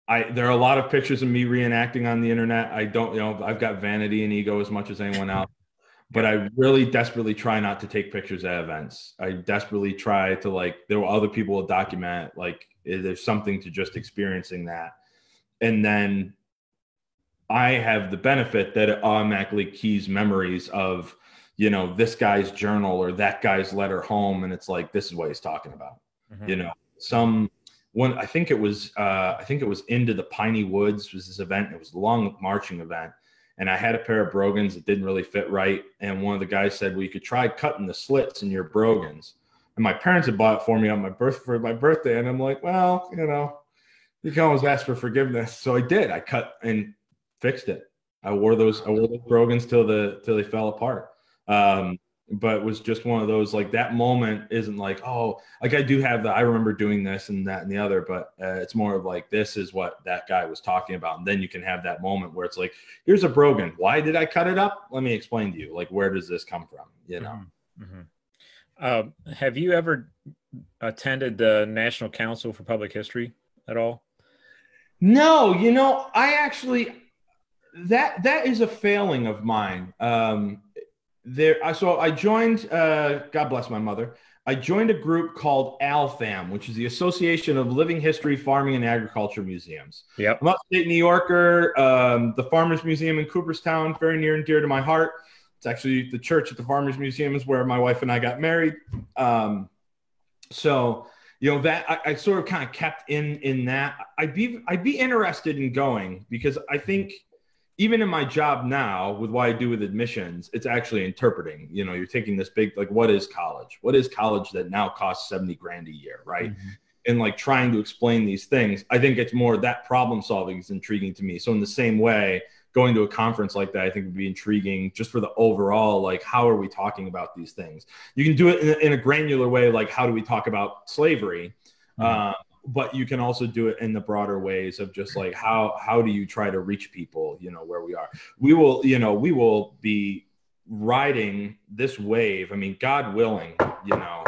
I there are a lot of pictures of me reenacting on the internet. I don't, you know, I've got vanity and ego as much as anyone else, but I really desperately try not to take pictures at events. I desperately try to like there were other people will document like there's something to just experiencing that. And then I have the benefit that it automatically keys memories of, you know, this guy's journal or that guy's letter home. And it's like, this is what he's talking about. Mm-hmm. You know, some one I think it was uh, I think it was into the Piney Woods was this event. It was a long marching event, and I had a pair of brogans that didn't really fit right. And one of the guys said, "Well, you could try cutting the slits in your brogans." And my parents had bought it for me on my birth for my birthday, and I'm like, "Well, you know, you can always ask for forgiveness." So I did. I cut and fixed it. I wore those I wore those brogans till the till they fell apart. Um, but was just one of those like that moment isn't like oh like i do have the i remember doing this and that and the other but uh, it's more of like this is what that guy was talking about and then you can have that moment where it's like here's a brogan why did i cut it up let me explain to you like where does this come from you know mm-hmm. Mm-hmm. Uh, have you ever attended the national council for public history at all? No you know i actually that that is a failing of mine. Um there I so i joined uh, god bless my mother. I joined a group called ALHFAM which is the association of living history farming and agriculture museums. Yep. I'm upstate new yorker. Um, the farmers museum in cooperstown very near and dear to my heart it's actually the church at the farmers museum is where my wife and i got married um, so you know that I, I sort of kind of kept in in that i'd be i'd be interested in going because i think even in my job now with what I do with admissions, it's actually interpreting. You know, you're taking this big like, what is college? What is college that now costs 70 grand a year, right? Mm-hmm. And like trying to explain these things, I think it's more that problem solving is intriguing to me. So in the same way, going to a conference like that, I think would be intriguing just for the overall, like, how are we talking about these things? You can do it in a, in a granular way, like, how do we talk about slavery? Mm-hmm. Uh, but you can also do it in the broader ways of just like how how do you try to reach people you know where we are we will you know we will be riding this wave i mean god willing you know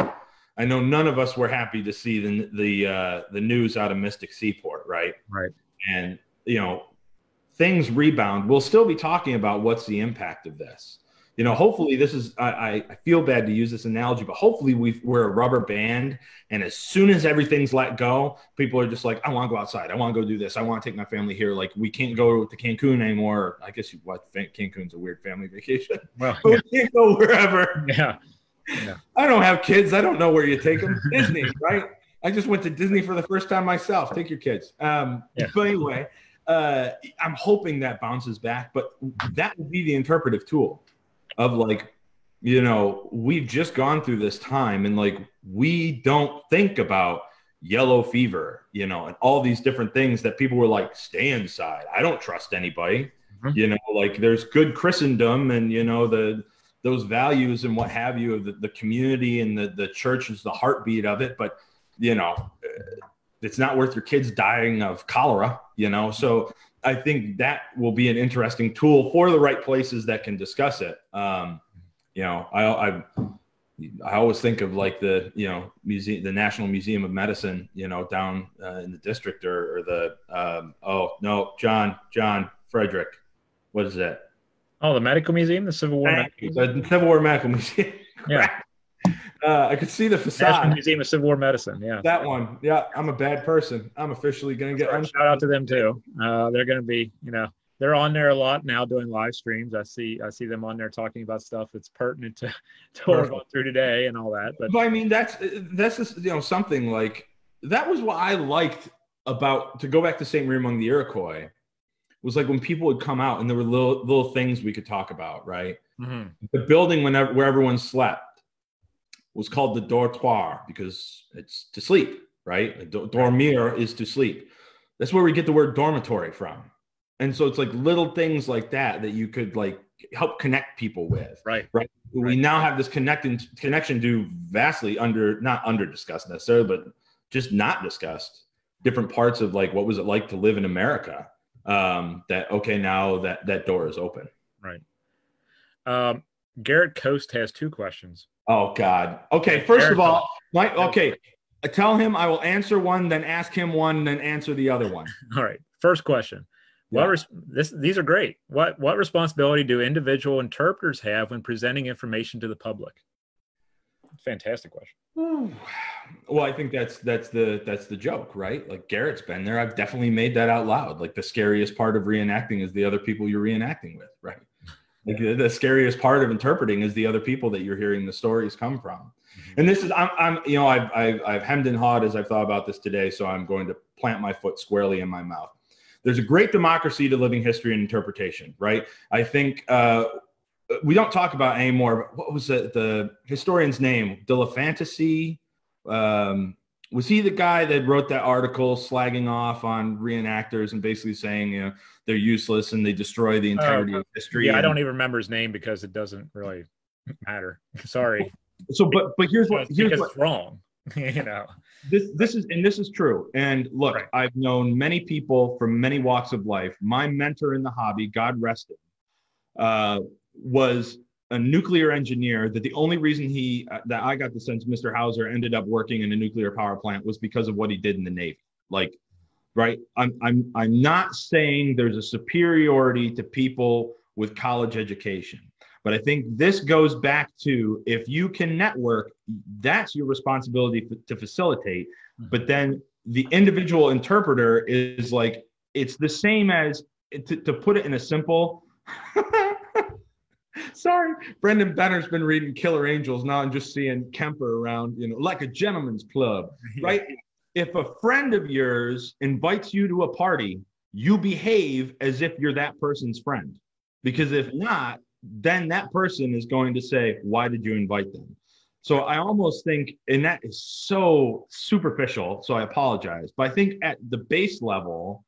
i know none of us were happy to see the the uh the news out of mystic seaport right right and you know things rebound we'll still be talking about what's the impact of this you know, hopefully this is, I, I feel bad to use this analogy, but hopefully we are a rubber band. And as soon as everything's let go, people are just like, I want to go outside. I want to go do this. I want to take my family here. Like we can't go to Cancun anymore. I guess you, what Cancun's a weird family vacation. Well, yeah. we can't go wherever. Yeah. yeah. I don't have kids. I don't know where you take them. Disney, right? I just went to Disney for the first time myself. Take your kids. Um, yeah. But anyway, uh, I'm hoping that bounces back, but that would be the interpretive tool of like you know we've just gone through this time and like we don't think about yellow fever you know and all these different things that people were like stay inside i don't trust anybody mm-hmm. you know like there's good christendom and you know the those values and what have you of the, the community and the, the church is the heartbeat of it but you know it's not worth your kids dying of cholera you know so I think that will be an interesting tool for the right places that can discuss it. Um, You know, I I I always think of like the you know museum, the National Museum of Medicine, you know, down uh, in the district, or, or the um, oh no, John John Frederick, what is that? Oh, the Medical Museum, the Civil War. Medical the Civil War Medical Museum. yeah. Uh, I could see the facade. National Museum of Civil War Medicine. Yeah. That one. Yeah. I'm a bad person. I'm officially going to get. Shout out to them too. Uh, they're going to be, you know, they're on there a lot now doing live streams. I see I see them on there talking about stuff that's pertinent to, to what we're going through today and all that. But, but I mean that's that's just, you know something like that was what I liked about to go back to Sainte Marie among the Iroquois was like when people would come out and there were little little things we could talk about, right? Mm-hmm. The building whenever where everyone slept was called the dortoir because it's to sleep, right? Dormir is to sleep. That's where we get the word dormitory from and so it's like little things like that that you could like help connect people with right right we right. now have this connecting connection to vastly under not under discussed necessarily but just not discussed different parts of like what was it like to live in america um that okay now that that door is open right um garrett coast has two questions oh god okay first garrett of all my okay tell him i will answer one then ask him one then answer the other one all right first question what res- this, these are great. What what responsibility do individual interpreters have when presenting information to the public? Fantastic question. Well, I think that's that's the that's the joke, right? Like Garrett's been there. I've definitely made that out loud. Like the scariest part of reenacting is the other people you're reenacting with, right? Like the, the scariest part of interpreting is the other people that you're hearing the stories come from. Mm-hmm. And this is I'm, I'm you know I've, I've I've hemmed and hawed as I've thought about this today, so I'm going to plant my foot squarely in my mouth there's a great democracy to living history and interpretation, right? I think uh, we don't talk about anymore. What was it, the historian's name? De La Fantasy. Um, was he the guy that wrote that article slagging off on reenactors and basically saying you know they're useless and they destroy the integrity uh, of history? Yeah, and, I don't even remember his name because it doesn't really matter. Sorry. So, but but here's what here's because what, wrong. you know this this is and this is true and look right. i've known many people from many walks of life my mentor in the hobby god rest him uh, was a nuclear engineer that the only reason he uh, that i got the sense mr hauser ended up working in a nuclear power plant was because of what he did in the navy like right i'm i'm i'm not saying there's a superiority to people with college education but I think this goes back to if you can network, that's your responsibility to facilitate. But then the individual interpreter is like, it's the same as to, to put it in a simple. Sorry, Brendan Benner's been reading Killer Angels. Now I'm just seeing Kemper around, you know, like a gentleman's club, yeah. right? If a friend of yours invites you to a party, you behave as if you're that person's friend. Because if not, then that person is going to say, Why did you invite them? So I almost think, and that is so superficial. So I apologize. But I think at the base level,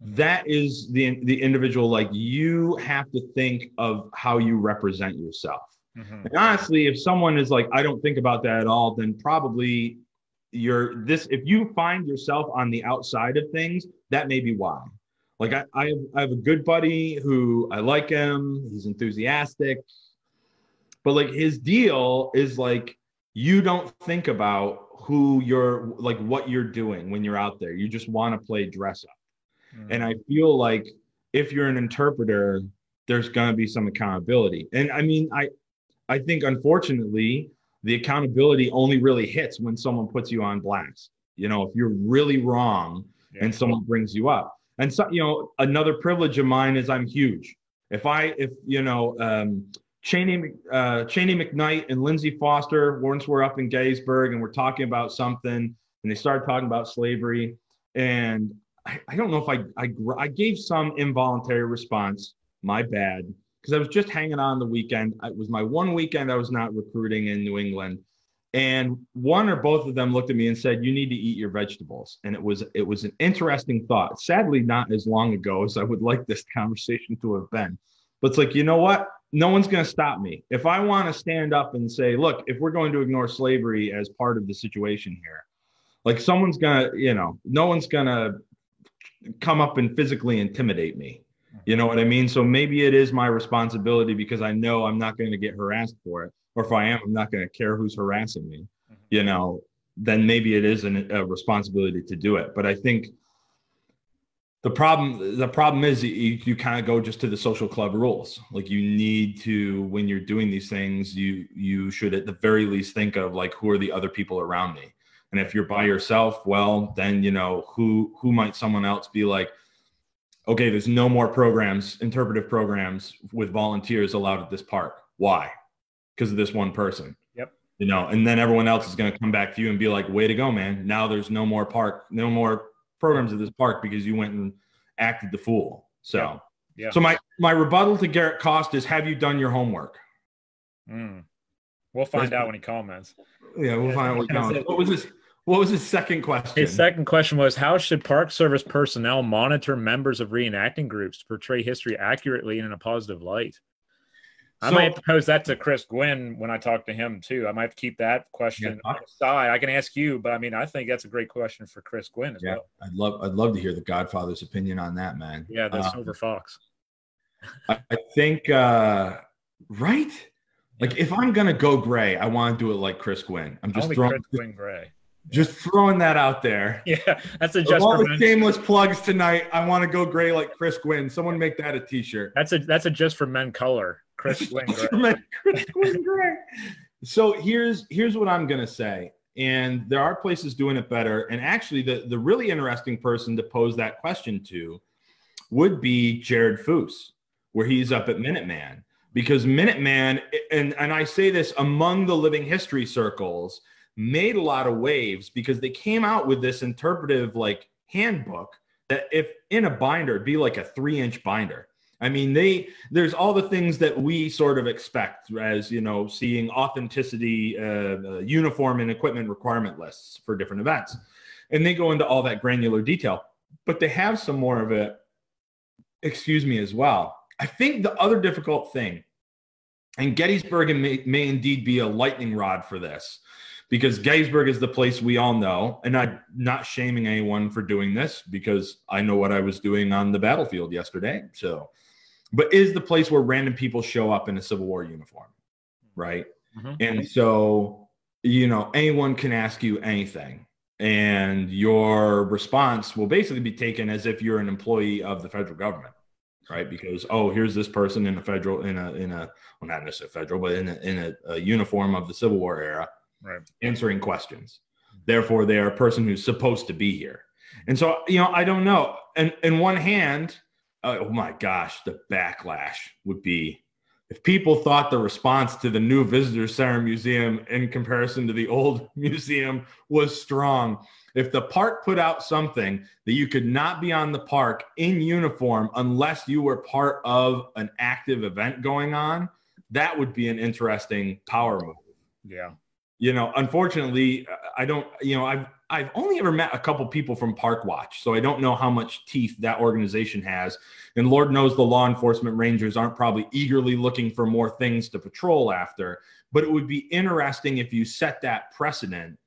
that is the the individual like you have to think of how you represent yourself mm-hmm. and honestly if someone is like i don't think about that at all then probably you're this if you find yourself on the outside of things that may be why like I, I have, I have a good buddy who I like him. He's enthusiastic, but like his deal is like you don't think about who you're like what you're doing when you're out there. You just want to play dress up. Mm-hmm. And I feel like if you're an interpreter, there's going to be some accountability. And I mean, I I think unfortunately the accountability only really hits when someone puts you on blast. You know, if you're really wrong yeah. and someone brings you up. And so, you know, another privilege of mine is I'm huge. If I, if you know, um, Cheney, uh, Cheney McKnight and Lindsay Foster once we're up in Gettysburg and we're talking about something, and they started talking about slavery, and I, I don't know if I, I I gave some involuntary response. My bad, because I was just hanging on the weekend. It was my one weekend I was not recruiting in New England, and one or both of them looked at me and said you need to eat your vegetables. And it was it was an interesting thought. Sadly not as long ago as i would like this conversation to have been. But it's like you know what? No one's going to stop me. If i want to stand up and say look if we're going to ignore slavery as part of the situation here like someone's going to you know no one's to come up and physically intimidate me You know what I mean? So maybe it is my responsibility because I know I'm not going to get harassed for it. Or if I am, I'm not going to care who's harassing me. Mm-hmm. You know, then maybe it is an, a responsibility to do it. But I think the problem the problem is you, you kind of go just to the social club rules. Like you need to when you're doing these things, you you should at the very least think of like who are the other people around me. And if you're by yourself, well, then you know who who might someone else be like okay, there's no more programs, interpretive programs with volunteers allowed at this park. Why? Because of this one person. Yep. You know, and then everyone else is going to come back to you and be like, way to go, man. Now there's no more park, no more programs at this park because you went and acted the fool. So, yeah. yeah. So my my rebuttal to Garrett Cost is have you done your homework? Mm. We'll find out when he comments. Yeah, we'll find out what he comments. What was this? What was his second question? His second question was How should Park Service personnel monitor members of reenacting groups to portray history accurately and in a positive light? I so, might pose that to Chris Gwinn when I talk to him too. I might keep that question yeah, aside. I can ask you, but I mean, I think that's a great question for Chris Gwinn as yeah, well. I'd love, I'd love to hear the Godfather's opinion on that, man. Yeah, the uh, Silver Fox. I, I think, uh, right? Like, if I'm gonna go gray, I want to do it like Chris Gwinn. I'm just throwing Chris Gwinn gray. Just throwing that out there. Yeah, that's a just all the shameless plugs tonight. I want to go gray like Chris Gwinn. Someone make that a T-shirt. That's a that's a just for men color. Chris Gwinn gray. Chris Gwinn gray. So here's here's what I'm gonna say, and there are places doing it better. And actually, the the really interesting person to pose that question to would be Jared Foose, where he's up at Minuteman, because Minuteman, and and I say this among the living history circles made a lot of waves because they came out with this interpretive like handbook that if in a binder it'd be like a three inch binder. I mean they there's all the things that we sort of expect as you know seeing authenticity uh, uh, uniform and equipment requirement lists for different events. And they go into all that granular detail but they have some more of it excuse me as well. I think the other difficult thing and gettysburg may, may indeed be a lightning rod for this because Gettysburg is the place we all know. And I'm not shaming anyone for doing this because I know what I was doing on the battlefield yesterday. So, but is the place where random people show up in a Civil War uniform, right? Mm-hmm. And so, you know, anyone can ask you anything. And your response will basically be taken as if you're an employee of the federal government right? Because oh, here's this person in a federal in a in a well, not necessarily federal, but in a, in a, a, uniform of the Civil War era, right. answering questions. Therefore, they are a person who's supposed to be here. And so, you know, I don't know. And in one hand, uh, oh my gosh, the backlash would be if people thought the response to the new visitor center museum in comparison to the old museum was strong if the park put out something that you could not be on the park in uniform unless you were part of an active event going on that would be an interesting power move yeah you know, unfortunately, I don't, you know, I've I've only ever met a couple people from Park Watch, so I don't know how much teeth that organization has. And Lord knows the law enforcement rangers aren't probably eagerly looking for more things to patrol after. But it would be interesting if you set that precedent.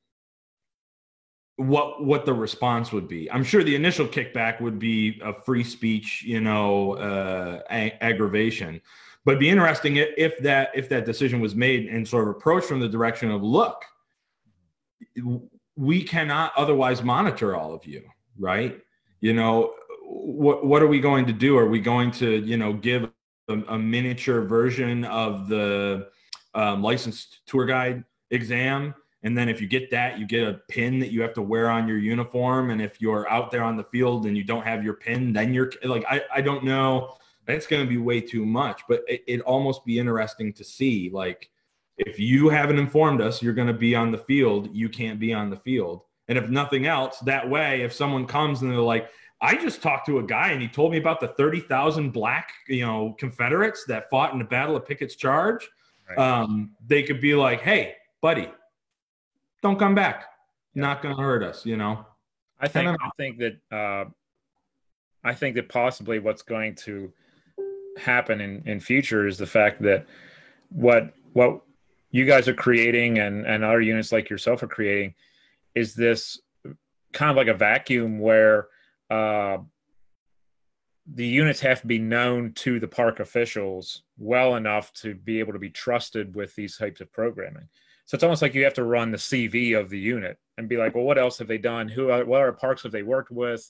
What what the response would be? I'm sure the initial kickback would be a free speech, you know, uh, a- aggravation but be interesting if that if that decision was made and sort of approached from the direction of look, we cannot otherwise monitor all of you, right? You know, what what are we going to do? Are we going to you know give a, a miniature version of the um, licensed tour guide exam? And then if you get that, you get a pin that you have to wear on your uniform. And if you're out there on the field and you don't have your pin, then you're like, I, I don't know that's going to be way too much. But it, would almost be interesting to see, like, if you haven't informed us, you're going to be on the field. You can't be on the field. And if nothing else, that way, if someone comes and they're like, I just talked to a guy and he told me about the 30,000 black, you know, Confederates that fought in the Battle of Pickett's Charge. Right. Um, they could be like, hey, buddy, don't come back. Yeah. Not going to hurt us, you know? I think, I think that, uh, I think that possibly what's going to happen in, in future is the fact that what what you guys are creating and, and other units like yourself are creating is this kind of like a vacuum where uh, the units have to be known to the park officials well enough to be able to be trusted with these types of programming. So it's almost like you have to run the CV of the unit and be like, well, what else have they done? Who are, what are parks have they worked with?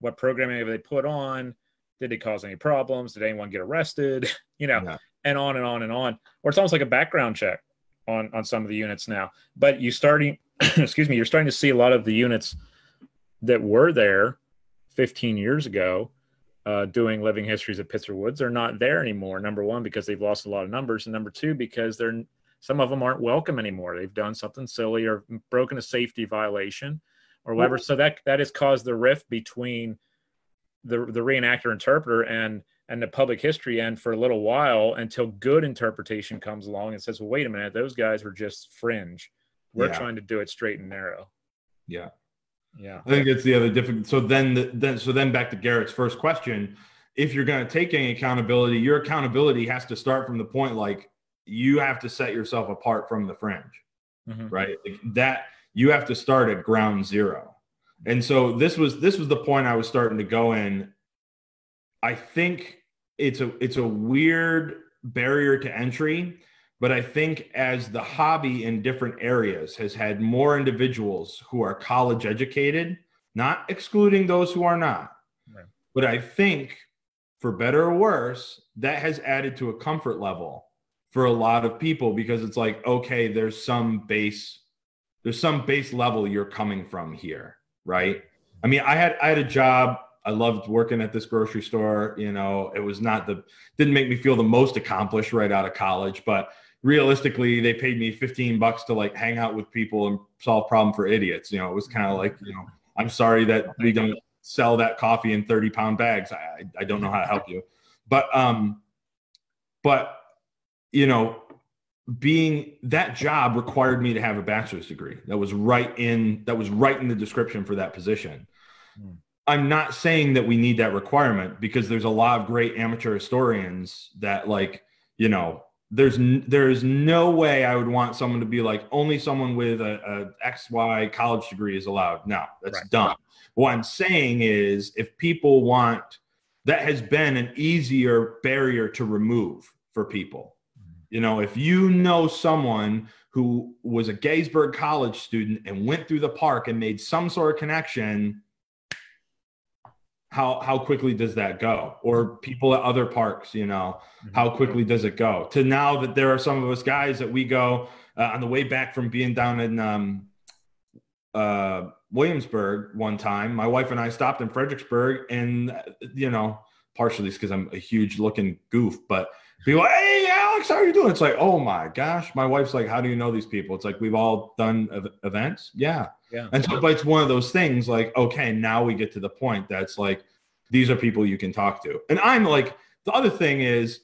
What programming have they put on? Did it cause any problems? Did anyone get arrested? You know, yeah. and on and on and on. Or it's almost like a background check on on some of the units now. But you starting, excuse me, you're starting to see a lot of the units that were there 15 years ago uh, doing living histories of Pitzer Woods are not there anymore. Number one, because they've lost a lot of numbers, and number two, because they're some of them aren't welcome anymore. They've done something silly or broken a safety violation or whatever. So that that has caused the rift between the the reenactor interpreter and and the public history end for a little while until good interpretation comes along and says, well, wait a minute, those guys were just fringe. We're yeah. trying to do it straight and narrow. Yeah. Yeah. I think it's the other different. So then, the, then, so then back to Garrett's first question. If you're going to take any accountability, your accountability has to start from the point like you have to set yourself apart from the fringe, mm-hmm. right? Like that you have to start at ground zero. And so this was this was the point I was starting to go in. I think it's a it's a weird barrier to entry, but I think as the hobby in different areas has had more individuals who are college educated, not excluding those who are not, right. but I think for better or worse, that has added to a comfort level for a lot of people because it's like, okay, there's some base, there's some base level you're coming from here, right? I mean, I had I had a job. I loved working at this grocery store. You know, it was not the didn't make me feel the most accomplished right out of college, but realistically, they paid me 15 bucks to like hang out with people and solve problem for idiots. You know, it was kind of like, you know, I'm sorry that we don't sell that coffee in 30 pound bags. I, I don't know how to help you. But um, but you know, being that job required me to have a bachelor's degree. That was right in that was right in the description for that position. Hmm. I'm not saying that we need that requirement because there's a lot of great amateur historians that like, you know, there's there's no way I would want someone to be like only someone with a, a XY college degree is allowed. No, that's right. dumb. What I'm saying is if people want that has been an easier barrier to remove for people you know, if you know someone who was a Gettysburg College student and went through the park and made some sort of connection, how how quickly does that go? Or people at other parks, you know, mm-hmm. how quickly does it go? To now that there are some of us guys that we go uh, on the way back from being down in um, uh, Williamsburg one time, my wife and I stopped in Fredericksburg, and you know, partially it's because I'm a huge looking goof, but people, hey Alex, how are you doing? It's like, oh my gosh. My wife's like, how do you know these people? It's like we've all done ev- events. Yeah. Yeah. And so, but it's one of those things like, okay, now we get to the point that's like, these are people you can talk to. And I'm like, the other thing is,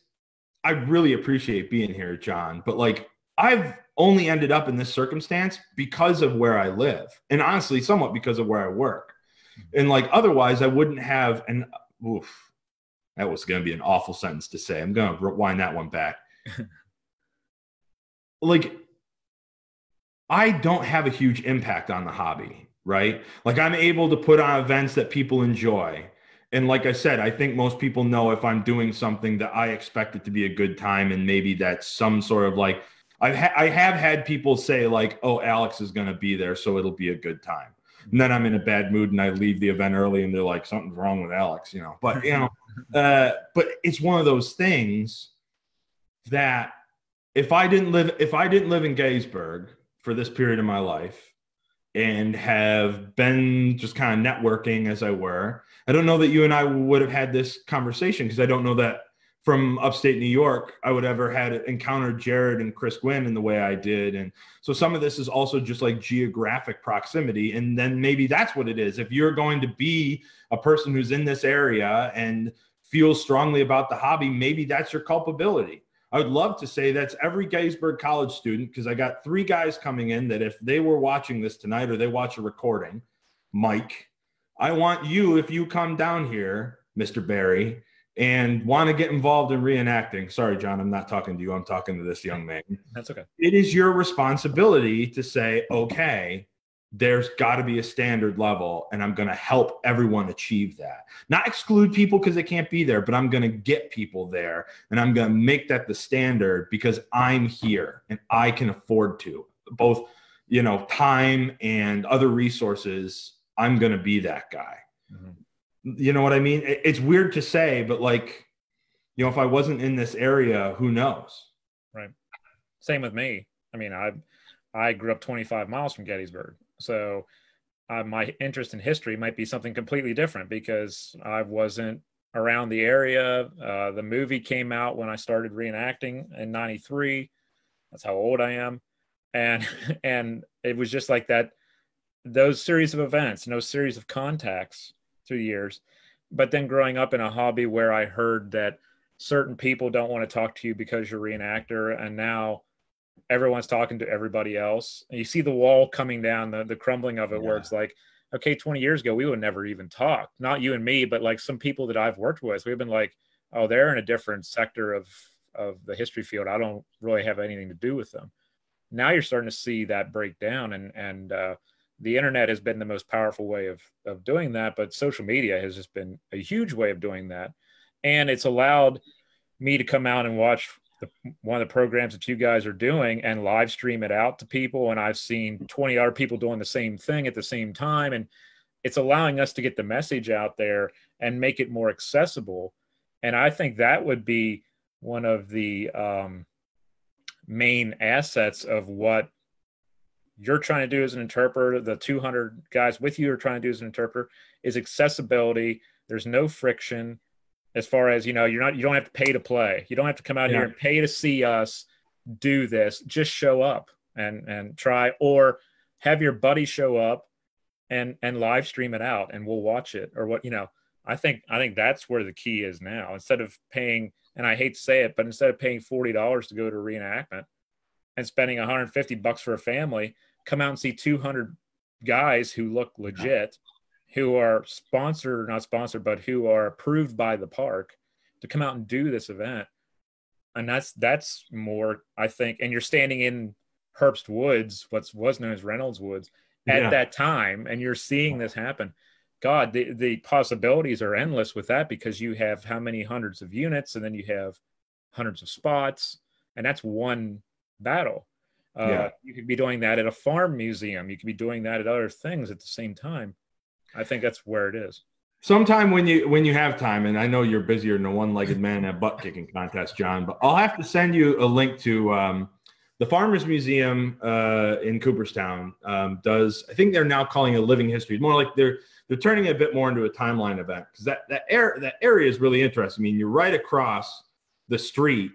I really appreciate being here, John, but like, I've only ended up in this circumstance because of where I live, and honestly, somewhat because of where I work. Mm-hmm. And like, otherwise, I wouldn't have. And oof, that was going to be an awful sentence to say. I'm going to rewind that one back. like, I don't have a huge impact on the hobby, right? Like, I'm able to put on events that people enjoy. And like I said, I think most people know if I'm doing something that I expect it to be a good time, and maybe that's some sort of like, I've ha- I have had people say like, "Oh, Alex is going to be there, so it'll be a good time." And then I'm in a bad mood and I leave the event early, and they're like, "Something's wrong with Alex," you know. But you know, uh, but it's one of those things that if I didn't live if I didn't live in Gettysburg for this period of my life and have been just kind of networking as I were, I don't know that you and I would have had this conversation because I don't know that from upstate New York, I would ever had encountered Jared and Chris Gwinn in the way I did. And so some of this is also just like geographic proximity. And then maybe that's what it is. If you're going to be a person who's in this area and feels strongly about the hobby, maybe that's your culpability. I would love to say that's every Gettysburg College student because I got three guys coming in that if they were watching this tonight or they watch a recording, Mike, I want you, if you come down here, Mr. Barry, and want to get involved in reenacting. Sorry, John, I'm not talking to you. I'm talking to this young man. That's okay. It is your responsibility to say, okay, there's got to be a standard level and i'm going to help everyone achieve that. Not exclude people because they can't be there but i'm going to get people there and i'm going to make that the standard because i'm here and i can afford to. Both you know time and other resources i'm going to be that guy. Mm-hmm. you know what i mean? It's weird to say but like you know if i wasn't in this area who knows? Right. Same with me. I mean i i grew up 25 miles from gettysburg so uh, my interest in history might be something completely different because I wasn't around the area. Uh, the movie came out when I started reenacting in '93. That's how old I am, and and it was just like that. Those series of events those series of contacts through years. But then growing up in a hobby where I heard that certain people don't want to talk to you because you're a reenactor, and now everyone's talking to everybody else. And you see the wall coming down, the, the crumbling of it, yeah. where it's like, okay, 20 years ago, we would never even talk. Not you and me, but like some people that I've worked with, we've been like, oh, they're in a different sector of of the history field. I don't really have anything to do with them. Now you're starting to see that break down, and and uh, the internet has been the most powerful way of of doing that. But social media has just been a huge way of doing that, and it's allowed me to come out and watch the, one of the programs that you guys are doing and live stream it out to people. And I've seen 20 other people doing the same thing at the same time. And it's allowing us to get the message out there and make it more accessible. And I think that would be one of the um, main assets of what you're trying to do as an interpreter, the 200 guys with you are trying to do as an interpreter, is accessibility. There's no friction as far as you know you're not you don't have to pay to play. You don't have to come out yeah. here and pay to see us do this. Just show up and and try or have your buddy show up and and live stream it out and we'll watch it or what you know. I think i think that's where the key is now. Instead of paying and i hate to say it but instead of paying $40 to go to a reenactment and spending 150 bucks for a family come out and see 200 guys who look legit who are sponsored or not sponsored, but who are approved by the park to come out and do this event. And that's that's more, I think. And you're standing in Herbst Woods, what's was known as Reynolds Woods, at yeah. that time, and you're seeing this happen. God, the, the possibilities are endless with that because you have how many hundreds of units, and then you have hundreds of spots, and that's one battle. Uh, yeah. You could be doing that at a farm museum. You could be doing that at other things at the same time. I think that's where it is. Sometime when you when you have time, and I know you're busier than a one-legged man at butt kicking contest, John, but I'll have to send you a link to um, the Farmers Museum uh, in Cooperstown. Um, does I think they're now calling it living history? more like they're they're turning it a bit more into a timeline event because that that area that area is really interesting. I mean, you're right across the street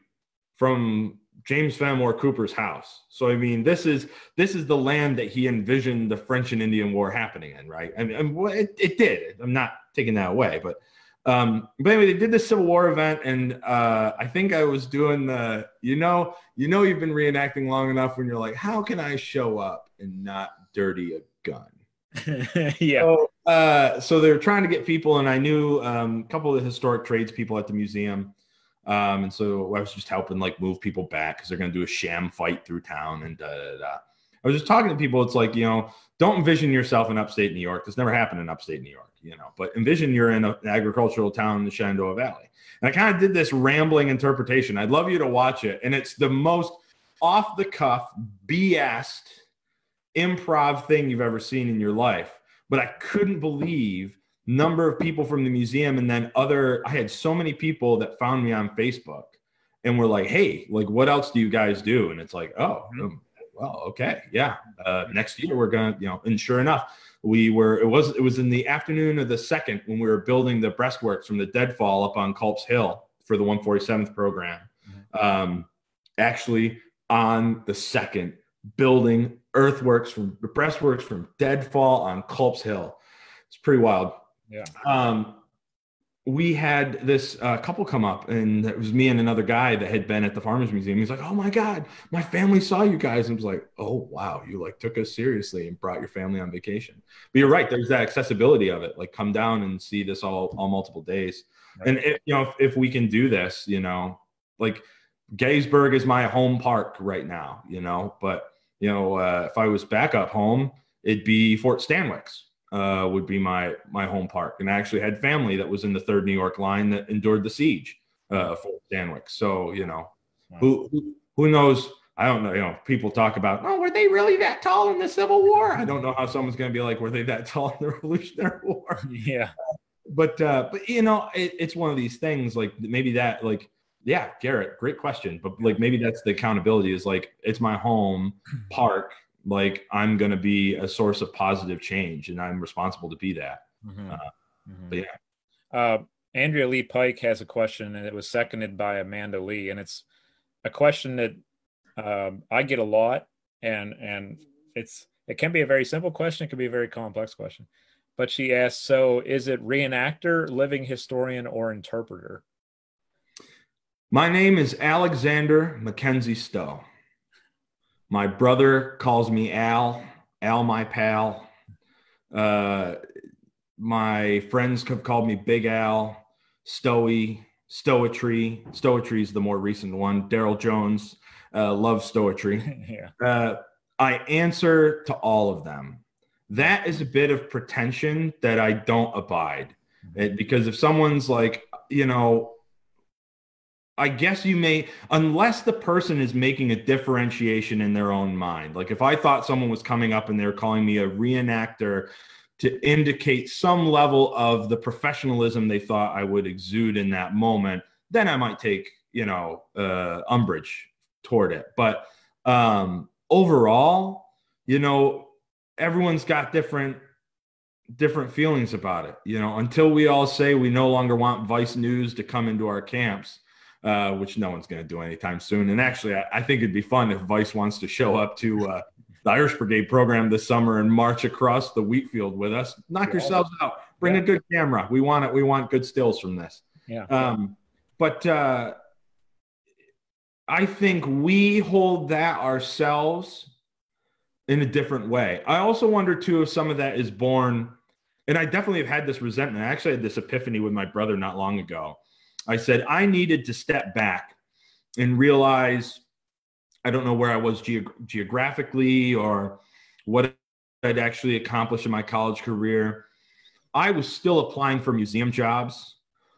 from James Fenimore Cooper's house. So I mean, this is this is the land that he envisioned the French and Indian War happening in, right? I mean, it, it did. I'm not taking that away, but um, but anyway, they did this Civil War event, and uh, I think I was doing the, you know, you know, you've been reenacting long enough when you're like, how can I show up and not dirty a gun? yeah. So, uh, so they're trying to get people, and I knew um, a couple of the historic trades people at the museum um, and so I was just helping like move people back because they're going to do a sham fight through town and da, da, da. I was just talking to people. It's like, you know, don't envision yourself in upstate New York. This never happened in upstate New York, you know, but envision you're in a, an agricultural town in the Shenandoah Valley. And I kind of did this rambling interpretation. I'd love you to watch it. And it's the most off the cuff, BS improv thing you've ever seen in your life. But I couldn't believe number of people from the museum and then other i had so many people that found me on facebook and were like hey like what else do you guys do and it's like oh mm-hmm. um, well okay yeah uh, next year we're gonna you know and sure enough we were it was it was in the afternoon of the second when we were building the breastworks from the deadfall up on culp's hill for the 147th program mm-hmm. um, actually on the second building earthworks from the breastworks from deadfall on culp's hill it's pretty wild yeah. Um, we had this uh, couple come up, and it was me and another guy that had been at the Farmers Museum. He's like, "Oh my God, my family saw you guys." And I was like, "Oh wow, you like took us seriously and brought your family on vacation." But you're right. There's that accessibility of it. Like, come down and see this all all multiple days. Right. And if, you know, if, if we can do this, you know, like Gettysburg is my home park right now. You know, but you know, uh, if I was back up home it'd be Fort Stanwix uh, would be my my home park, and I actually had family that was in the Third New York Line that endured the siege uh, of Fort Stanwix. So you know, who who, who knows? I don't know. You know, people talk about, oh, were they really that tall in the Civil War? I don't know how someone's going to be like, were they that tall in the Revolutionary War? Yeah. But uh, but you know, it, it's one of these things. Like maybe that, like, yeah, Garrett, great question. But like maybe that's the accountability is like it's my home park. Like I'm going to be a source of positive change, and I'm responsible to be that. Mm-hmm. Uh, mm-hmm. But yeah. Uh, Andrea Lee Pike has a question, and it was seconded by Amanda Lee, and it's a question that um, I get a lot, and and it's it can be a very simple question, it can be a very complex question. But she asks, so is it reenactor, living historian, or interpreter? My name is Alexander Mackenzie Stowe. My brother calls me Al, Al, my pal. Uh, my friends have called me Big Al, Stoey, Stoetry. Stoetry is the more recent one. Daryl Jones, uh, love Stoetry. yeah. Uh, I answer to all of them. That is a bit of pretension that I don't abide. Mm-hmm. It, because if someone's like, you know, I guess you may, unless the person is making a differentiation in their own mind. Like if I thought someone was coming up and they're calling me a reenactor to indicate some level of the professionalism they thought I would exude in that moment, then I might take, you know, uh, umbrage toward it. But um, overall, you know, everyone's got different different feelings about it. You know, until we all say we no longer want Vice News to come into our camps, uh, which no one's going to do anytime soon. And actually, I, I, think it'd be fun if Vice wants to show up to uh, the Irish Brigade program this summer and march across the wheat field with us. Knock yeah. yourselves out. Bring yeah. a good camera. We want it. We want good stills from this. Yeah. Um, but uh, I think we hold that ourselves in a different way. I also wonder too if some of that is born, and I definitely have had this resentment. I actually had this epiphany with my brother not long ago. I said I needed to step back and realize I don't know where I was ge- geographically or what I'd actually accomplished in my college career. I was still applying for museum jobs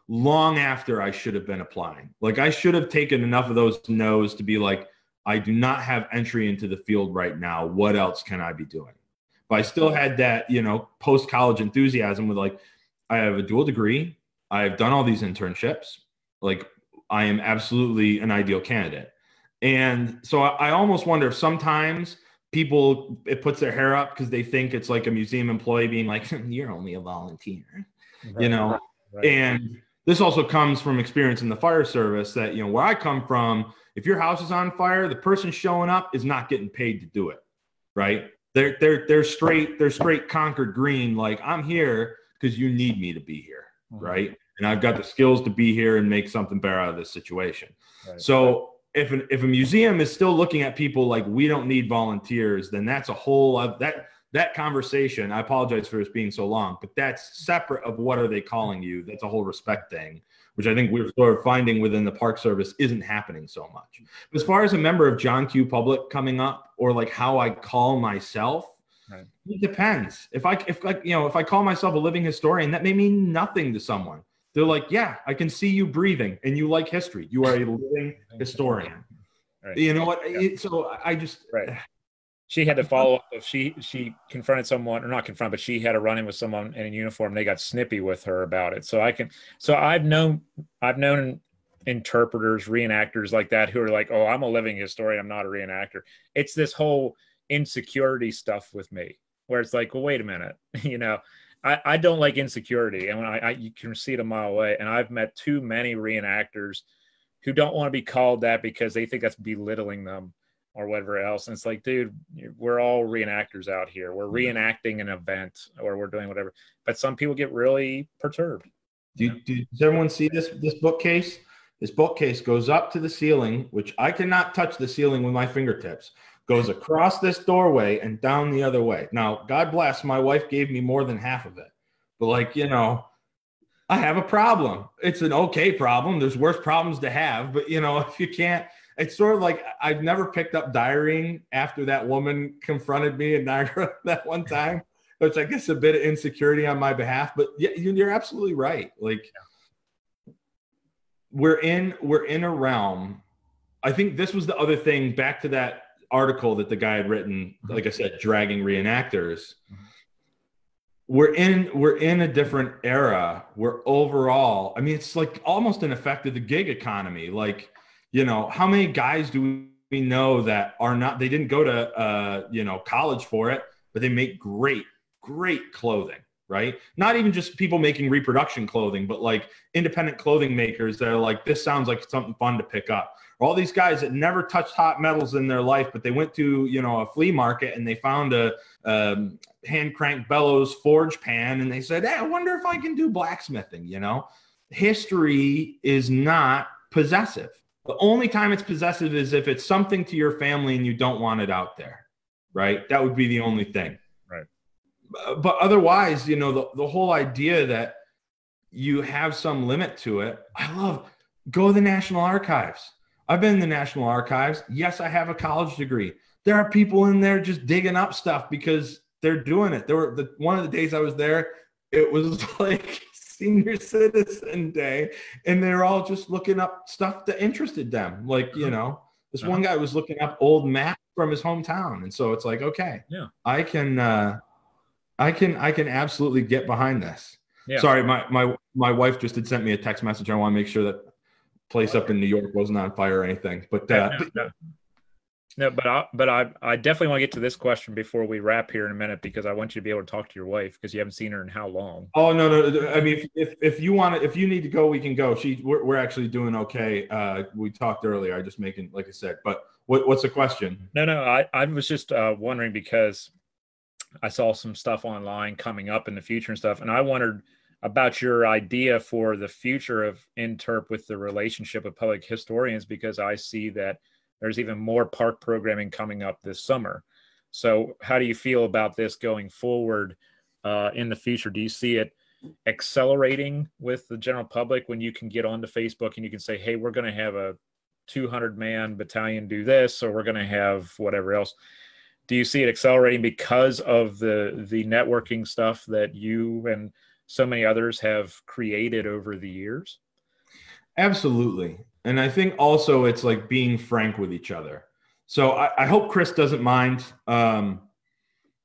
long after I should have been applying. Like I should have taken enough of those no's to be like, I do not have entry into the field right now. What else can I be doing? But I still had that, you know, post college enthusiasm with like, I have a dual degree. I've done all these internships. Like, I am absolutely an ideal candidate. And so I, I almost wonder if sometimes people it puts their hair up because they think it's like a museum employee being like, "You're only a volunteer," right, you know. Right, right. And this also comes from experience in the fire service that you know where I come from. If your house is on fire, the person showing up is not getting paid to do it, right? They're they're they're straight they're straight Concord green. Like I'm here because you need me to be here, mm-hmm. right? And I've got the skills to be here and make something better out of this situation. Right. So if an, if a museum is still looking at people like we don't need volunteers, then that's a whole uh, that that conversation i apologize for this being so long but that's separate of what are they calling you that's a whole respect thing which i think we're sort of finding within the park service isn't happening so much as far as a member of john q public coming up or like how i call myself. It depends. If i if like you know if i call myself a living historian that may mean nothing to someone. They're like yeah i can see you breathing and you like history. You are a living historian. Right. you know what? Yeah. so i just right. She had to follow up if she she confronted someone or not confront but she had a run in with someone in a uniform. They got snippy with her about it. So i can so i've known i've known interpreters reenactors like that who are like oh i'm a living historian. I'm not a reenactor. It's this whole insecurity stuff with me where it's like well wait a minute you know i i don't like insecurity and when I, I you can see it a mile away and i've met too many reenactors who don't want to be called that because they think that's belittling them or whatever else. And it's like, dude, we're all reenactors out here. We're reenacting an event or we're doing whatever. But some people get really perturbed. Do, do, does everyone see this this bookcase? This bookcase goes up to the ceiling, which I cannot touch the ceiling with my fingertips. Goes across this doorway and down the other way. Now, God bless, my wife gave me more than half of it. But like, you know, I have a problem. It's an okay problem. There's worse problems to have, but you know, if you can't it's sort of like I've never picked up diarying after that woman confronted me in Niagara that one time, which I guess a bit of insecurity on my behalf. But yeah, you're absolutely right. Like we're in we're in a realm. I think this was the other thing. Back to that article that the guy had written, like I said, dragging reenactors. We're in we're in a different era where overall, I mean, it's like almost an effect of the gig economy. Like, you know, how many guys do we know that are not they didn't go to uh, you know, college for it, but they make great, great clothing right? Not even just people making reproduction clothing, but like independent clothing makers that are like, this sounds like something fun to pick up. All these guys that never touched hot metals in their life, but they went to you know a flea market and they found a um, hand crank bellows forge pan, and they said, "Hey, I wonder if I can do blacksmithing." You know, history is not possessive. The only time it's possessive is if it's something to your family and you don't want it out there, right? That would be the only thing but otherwise, you know, the, the whole idea that you have some limit to it, I love go to the National Archives. I've been in the National Archives. Yes, I have a college degree. There are people in there just digging up stuff because they're doing it. There were the one of the days I was there, it was like senior citizen day, and they're all just looking up stuff that interested them. Like, you know, this one guy was looking up old maps from his hometown. And so it's like, okay, yeah, I can uh I can I can absolutely get behind this. Yeah. Sorry, my my my wife just had sent me a text message. I want to make sure that place up in New York wasn't on fire or anything. But uh, no, no, no, but I but I I definitely want to get to this question before we wrap here in a minute because I want you to be able to talk to your wife because you haven't seen her in how long. Oh no no! I mean, if if, if you want to, if you need to go, we can go. She we're, we're actually doing okay. Uh, we talked earlier. I just making like I said. But what what's the question? No no. I I was just uh, wondering because I saw some stuff online coming up in the future and stuff, and I wondered about your idea for the future of Interp with the relationship of public historians because I see that there's even more park programming coming up this summer. So, how do you feel about this going forward uh, in the future? Do you see it accelerating with the general public when you can get onto Facebook and you can say, "Hey, we're going to have a 200 man battalion do this, or we're going to have whatever else." Do you see it accelerating because of the the networking stuff that you and so many others have created over the years? Absolutely. And i think also it's like being frank with each other. So i, I hope chris doesn't mind. Um,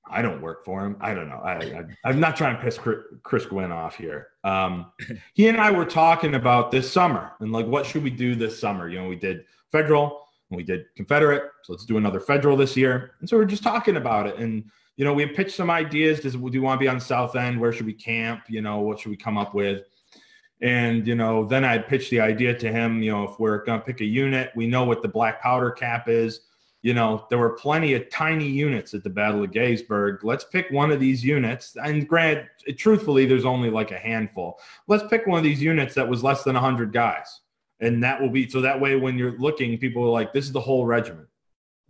i don't work for him. I don't know. I, I, am not trying to piss chris gwinn off here. Um, he and i were talking about this summer and like what should we do this summer? You know we did federal and we did Confederate. So let's do another federal this year. And so we're just talking about it. And, you know, we pitched some ideas. Does, do you want to be on South End? Where should we camp? You know, what should we come up with? And, you know, then I pitched the idea to him, you know, if we're going to pick a unit, we know what the black powder cap is. You know, there were plenty of tiny units at the Battle of Gettysburg. Let's pick one of these units. And grant, truthfully, there's only like a handful. Let's pick one of these units that was less than 100 guys and that will be so that way when you're looking people are like this is the whole regiment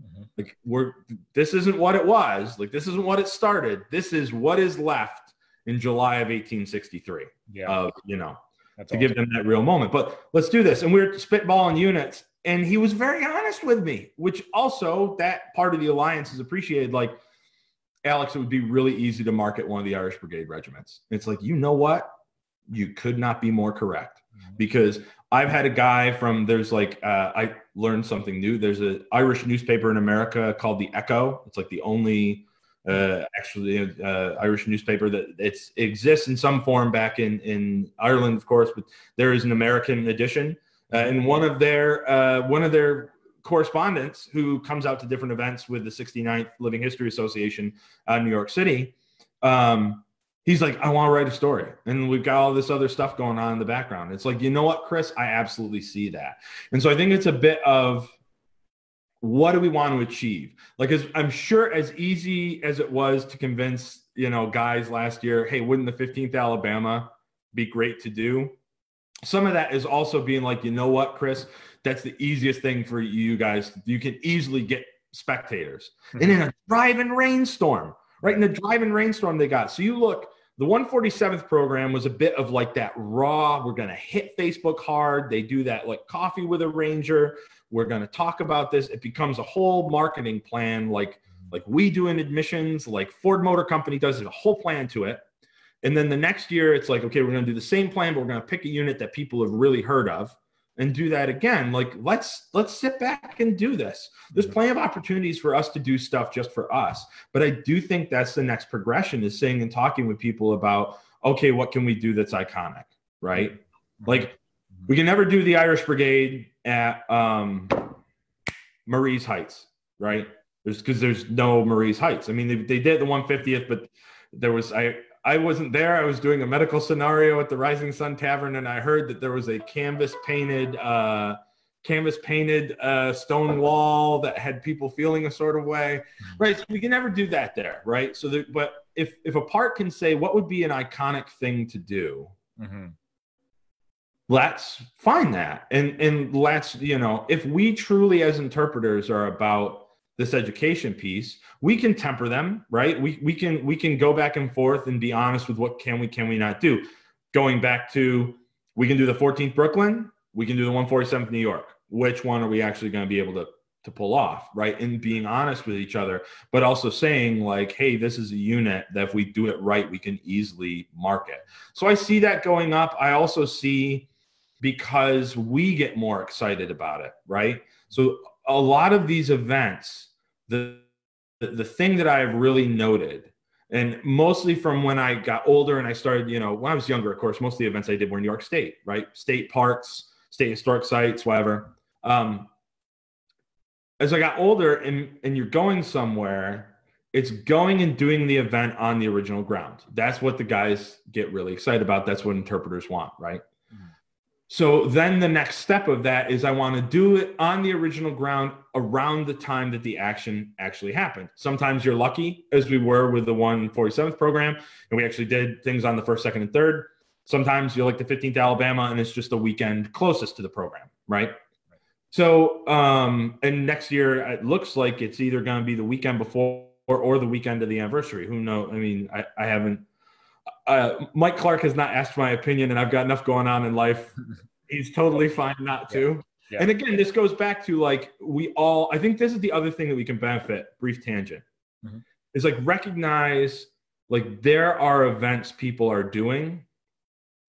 mm-hmm. like we're this isn't what it was. Like this isn't what it started. This is what is left in july of 1863 yeah. uh, you know That's to awesome. give them that real moment. But let's do this. And we we're spitballing units. And he was very honest with me which also that part of the alliance is appreciated. Like alex it would be really easy to market one of the irish brigade regiments. It's like you know what? You could not be more correct. Mm-hmm. because I've had a guy from there's like uh, I learned something new. There's an Irish newspaper in America called the Echo. It's like the only uh, actually uh, Irish newspaper that it's it exists in some form back in in Ireland, of course, but there is an American edition. Uh, and one of their uh, one of their correspondents who comes out to different events with the 69th Living History Association in New York City. Um, he's like, I want to write a story. And we've got all this other stuff going on in the background. It's like, you know what, Chris? I absolutely see that. And so I think it's a bit of what do we want to achieve? Like, as I'm sure as easy as it was to convince, you know, guys last year, hey, wouldn't the 15th Alabama be great to do? Some of that is also being like, you know what, Chris? That's the easiest thing for you guys. You can easily get spectators. Mm-hmm. And in a driving rainstorm, right? In the driving rainstorm they got. So you look, The 147th program was a bit of like that raw, we're going to hit Facebook hard. They do that like coffee with a ranger. We're going to talk about this. It becomes a whole marketing plan like like we do in admissions, like Ford Motor Company does a whole plan to it. And then the next year, it's like, okay, we're going to do the same plan, but we're going to pick a unit that people have really heard of and do that again. Like, let's let's sit back and do this. There's plenty of opportunities for us to do stuff just for us. But I do think that's the next progression is saying and talking with people about, okay, what can we do that's iconic, right? Like, we can never do the Irish Brigade at um, Marye's Heights, right? There's because there's no Marye's Heights. I mean, they, they did the 150th, but there was I I wasn't there. I was doing a medical scenario at the Rising Sun Tavern, and I heard that there was a canvas painted uh, canvas painted uh, stone wall that had people feeling a sort of way, mm-hmm. right? So we can never do that there, right? So, there, but if if a park can say what would be an iconic thing to do, mm-hmm. let's find that, and and let's you know if we truly as interpreters are about this education piece we can temper them right? We, we can we can go back and forth and be honest with what can we can we not do. Going back to we can do the 14th brooklyn we can do the 147th new york. Which one are we actually going to be able to to pull off right? And being honest with each other but also saying like hey this is a unit that if we do it right we can easily market so i see that going up. I also see because we get more excited about it right? So a lot of these events the the thing that I've really noted, and mostly from when I got older and I started, you know, when I was younger, of course, most of the events I did were in New York State, right? State parks, state historic sites, whatever. Um, as I got older and and you're going somewhere, it's going and doing the event on the original ground. That's what the guys get really excited about. That's what interpreters want, right? So then the next step of that is I want to do it on the original ground around the time that the action actually happened. Sometimes you're lucky, as we were with the 147th program, and we actually did things on the first, second, and third. Sometimes you're like the 15th Alabama, and it's just the weekend closest to the program, right? So, um, and next year it looks like it's either going to be the weekend before or, or the weekend of the anniversary. Who knows? I mean, I, I haven't uh, Mike Clark has not asked my opinion, and I've got enough going on in life. He's totally fine not to. Yeah. And again, this goes back to like we all. I think this is the other thing that we can benefit. Brief tangent mm-hmm. is like recognize like there are events people are doing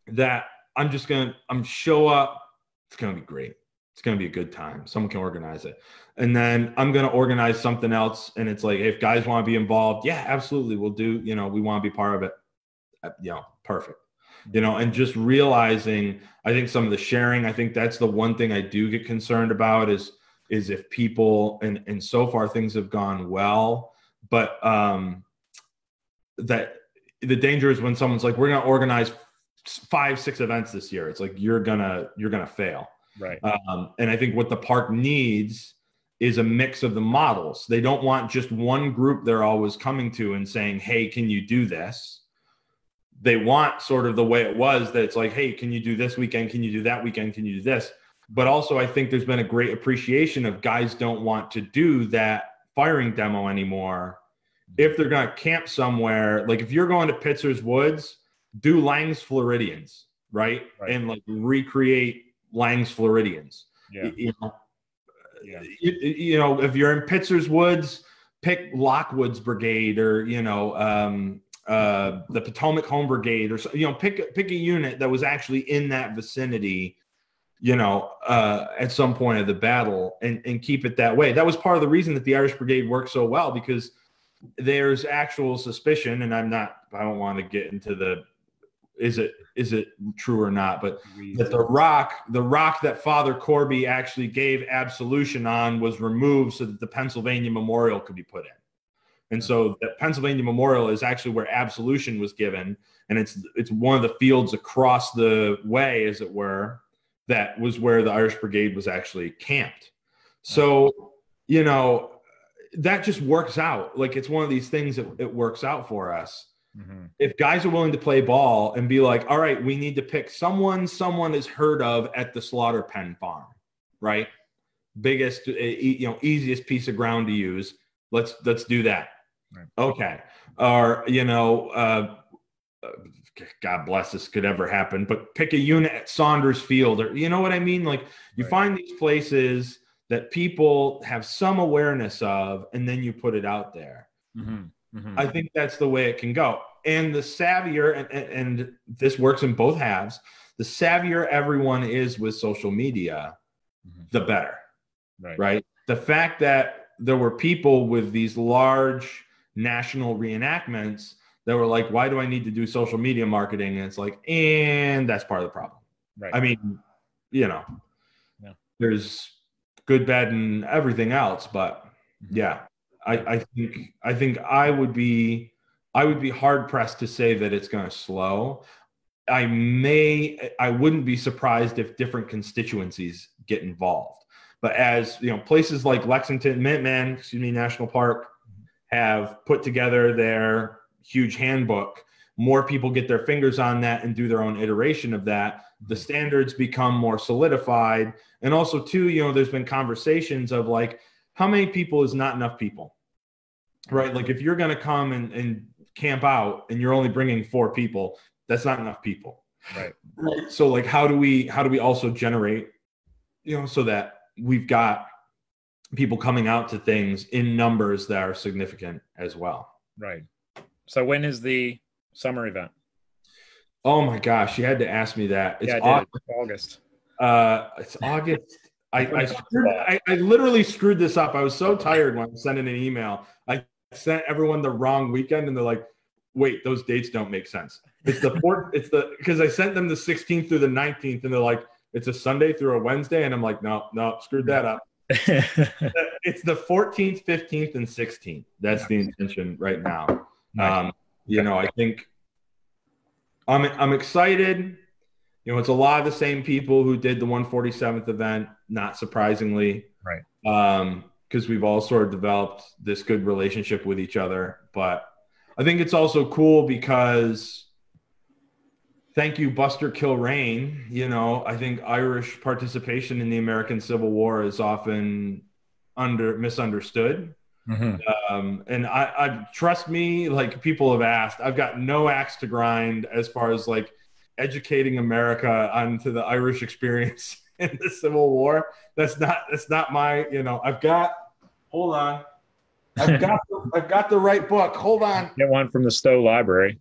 that I'm just gonna I'm show up. It's gonna be great. It's gonna be a good time. Someone can organize it, and then I'm gonna organize something else. And it's like if guys want to be involved, yeah, absolutely, we'll do. You know, we want to be part of it you know, perfect. You know, and just realizing, I think some of the sharing, I think that's the one thing I do get concerned about is is if people and and so far things have gone well, but um that the danger is when someone's like, we're gonna organize five, six events this year. It's like you're gonna you're gonna fail. Right. Um, and I think what the park needs is a mix of the models. They don't want just one group they're always coming to and saying, "Hey, can you do this?" They want sort of the way it was that it's like, hey, can you do this weekend? Can you do that weekend? Can you do this? But also, I think there's been a great appreciation of guys don't want to do that firing demo anymore. If they're going to camp somewhere, like if you're going to Pitzer's Woods, do Lang's Floridians, right? right. And like recreate Lang's Floridians. Yeah. You know, yeah. You, you, know, if you're in Pitzer's Woods, pick Lockwood's Brigade or, you know, um, uh, the Potomac Home Brigade, or you know, pick pick a unit that was actually in that vicinity, you know, uh, at some point of the battle, and and keep it that way. That was part of the reason that the Irish Brigade worked so well because there's actual suspicion, and I'm not, I don't want to get into the is it is it true or not, but that the rock, the rock that Father Corby actually gave absolution on was removed so that the Pennsylvania Memorial could be put in. And so the Pennsylvania Memorial is actually where absolution was given, and it's it's one of the fields across the way, as it were, that was where the Irish Brigade was actually camped. So you know that just works out. Like it's one of these things that it works out for us. Mm-hmm. If guys are willing to play ball and be like, all right, we need to pick someone someone is heard of at the slaughter pen farm, right? Biggest, you know, easiest piece of ground to use. Let's let's do that Right. Okay. Or, you know, uh, God bless this could ever happen, but pick a unit at Saunders Field or you know what I mean? Like you right. find these places that people have some awareness of, and then you put it out there. Mm-hmm. Mm-hmm. I think that's the way it can go. And the savvier, and, and, and this works in both halves, the savvier everyone is with social media, mm-hmm. the better. Right. right. The fact that there were people with these large national reenactments that were like, why do I need to do social media marketing? And it's like, and that's part of the problem. Right. I mean, you know, yeah. there's good, bad, and everything else, but mm-hmm. yeah, I, I think I think I would be I would be hard pressed to say that it's going to slow. I may I wouldn't be surprised if different constituencies get involved. But as you know, places like Lexington, Minuteman, excuse me, National Park have put together their huge handbook, more people get their fingers on that and do their own iteration of that. The mm-hmm. standards become more solidified. And also, too, you know, there's been conversations of like, how many people is not enough people? Right? Like, if you're going to come and, and camp out and you're only bringing four people, that's not enough people. Right. So, like, how do we, how do we also generate, you know, so that we've got people coming out to things in numbers that are significant as well? Right. So when is the summer event? Oh my gosh, you had to ask me that. It's yeah, August. August. Uh, it's August. I, I, screwed, I, I, literally screwed this up. I was so tired when I was sending an email. I sent everyone the wrong weekend, and they're like, "Wait, those dates don't make sense." It's the fourth. it's the because I sent them the 16th through the 19th, and they're like, "It's a Sunday through a Wednesday," and I'm like, "No, no, screwed that up." it's the 14th, 15th, and 16th. That's the intention right now. Um, you know, I think I'm I'm excited. You know, it's a lot of the same people who did the 147th event, not surprisingly. Right. Um, because we've all sort of developed this good relationship with each other. But I think it's also cool because thank you, Buster Kilrain. You know, I think Irish participation in the American Civil War is often under misunderstood. Mm-hmm. Um, and I, I trust me, like people have asked, I've got no axe to grind as far as like educating America onto the Irish experience in the Civil War. That's not that's not my, you know, I've got hold on. I've got the, I've got the right book. Hold on. Get one from the Stowe Library.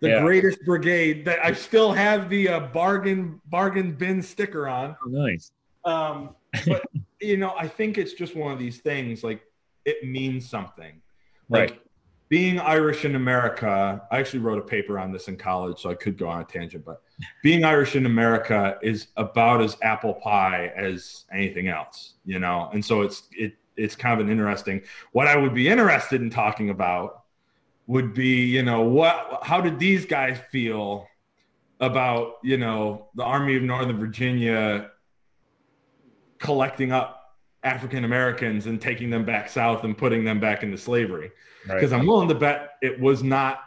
The yeah. Greatest Brigade that I still have the uh, bargain bargain bin sticker on. Oh, nice. Um, but you know, I think it's just one of these things like it means something. Like right. being Irish in America, I actually wrote a paper on this in college, so I could go on a tangent, but being Irish in America is about as apple pie as anything else, you know? And so it's it it's kind of an interesting what I would be interested in talking about would be, you know, what how did these guys feel about, you know, the Army of Northern Virginia collecting up African Americans and taking them back south and putting them back into slavery. Because right. I'm willing to bet it was not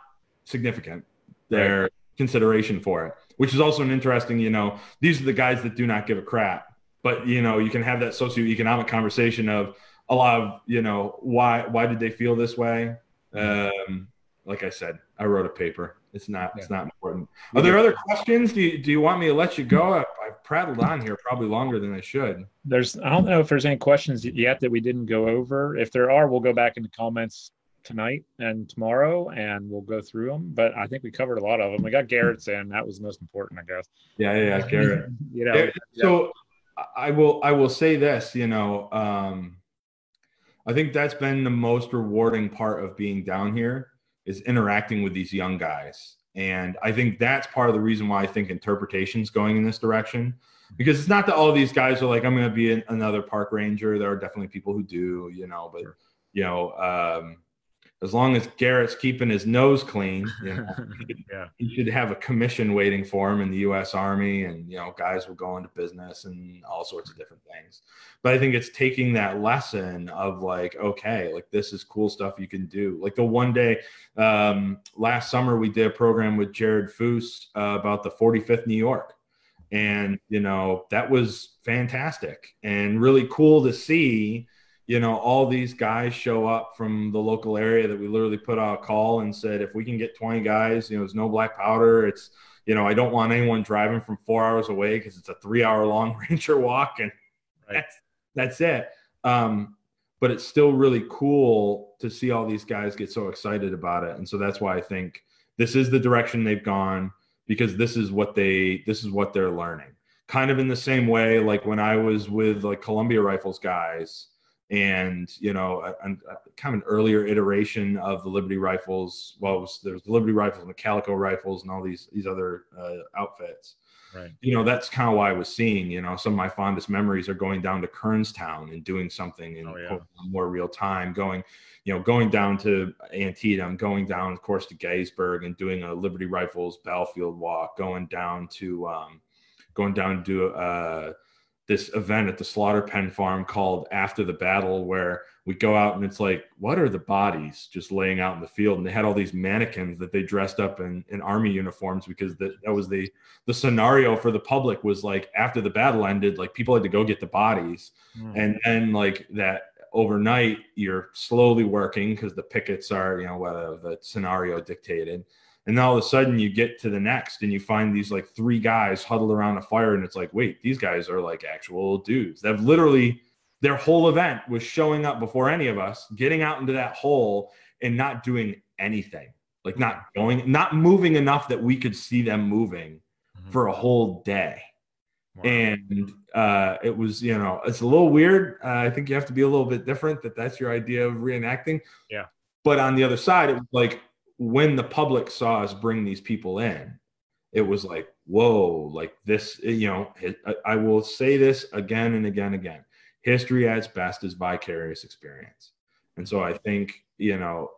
significant their right. consideration for it, which is also an interesting, you know, these are the guys that do not give a crap. But you know, you can have that socioeconomic conversation of a lot of, you know, why why did they feel this way? Um, like I said, I wrote a paper. It's not. Yeah. It's not important. Are there other questions? Do you, do you want me to let you go? I, I've prattled on here probably longer than I should. There's. I don't know if there's any questions yet that we didn't go over. If there are, we'll go back into comments tonight and tomorrow, and we'll go through them. But I think we covered a lot of them. We got Garrett's in. That was the most important, I guess. Yeah, yeah, Garrett. you know. So yeah. I will. I will say this. You know. Um, I think that's been the most rewarding part of being down here is interacting with these young guys. And I think that's part of the reason why I think interpretation is going in this direction. Because it's not that all these guys are like, I'm going to be an, another park ranger. There are definitely people who do, you know, but, you know, um, as long as Garrett's keeping his nose clean, you know, yeah. he should have a commission waiting for him in the U.S. Army, and you know, guys will go into business and all sorts of different things. But I think it's taking that lesson of like, okay, like this is cool stuff you can do. Like the one day um, last summer, we did a program with Jared Foose uh, about the 45th New York, and you know that was fantastic and really cool to see you know, all these guys show up from the local area that we literally put out a call and said, if we can get 20 guys, you know, there's no black powder. It's, you know, I don't want anyone driving from four hours away because it's a three hour long ranger walk and right. that's, that's it. Um, but it's still really cool to see all these guys get so excited about it. And so that's why I think this is the direction they've gone because this is what they, this is what they're learning kind of in the same way, like when I was with like Columbia Rifles guys, and you know, a, a, kind of an earlier iteration of the Liberty Rifles. Well, was, there was the Liberty Rifles and the Calico Rifles and all these these other uh, outfits. Right. You know, that's kind of why I was seeing. You know, some of my fondest memories are going down to Kernstown and doing something in oh, yeah. more real time. Going, you know, going down to Antietam, going down, of course, to Gettysburg and doing a Liberty Rifles battlefield walk. Going down to um, going down to do uh, this event at the slaughter pen farm called After the Battle, where we go out and it's like, what are the bodies just laying out in the field? And they had all these mannequins that they dressed up in, in army uniforms because that, that was the the scenario for the public was like after the battle ended, like people had to go get the bodies, mm. and then like that overnight you're slowly working because the pickets are you know whatever the scenario dictated and then all of a sudden you get to the next and you find these like three guys huddled around a fire. And it's like, wait, these guys are like actual dudes. They've literally, their whole event was showing up before any of us, getting out into that hole and not doing anything, like not going, not moving enough that we could see them moving mm-hmm. for a whole day. Wow. And uh, it was, you know, it's a little weird. Uh, I think you have to be a little bit different that that's your idea of reenacting. Yeah. But on the other side, it was like, when the public saw us bring these people in, it was like, whoa, like this, you know, I will say this again and again and again. History at its best is vicarious experience. And so I think, you know,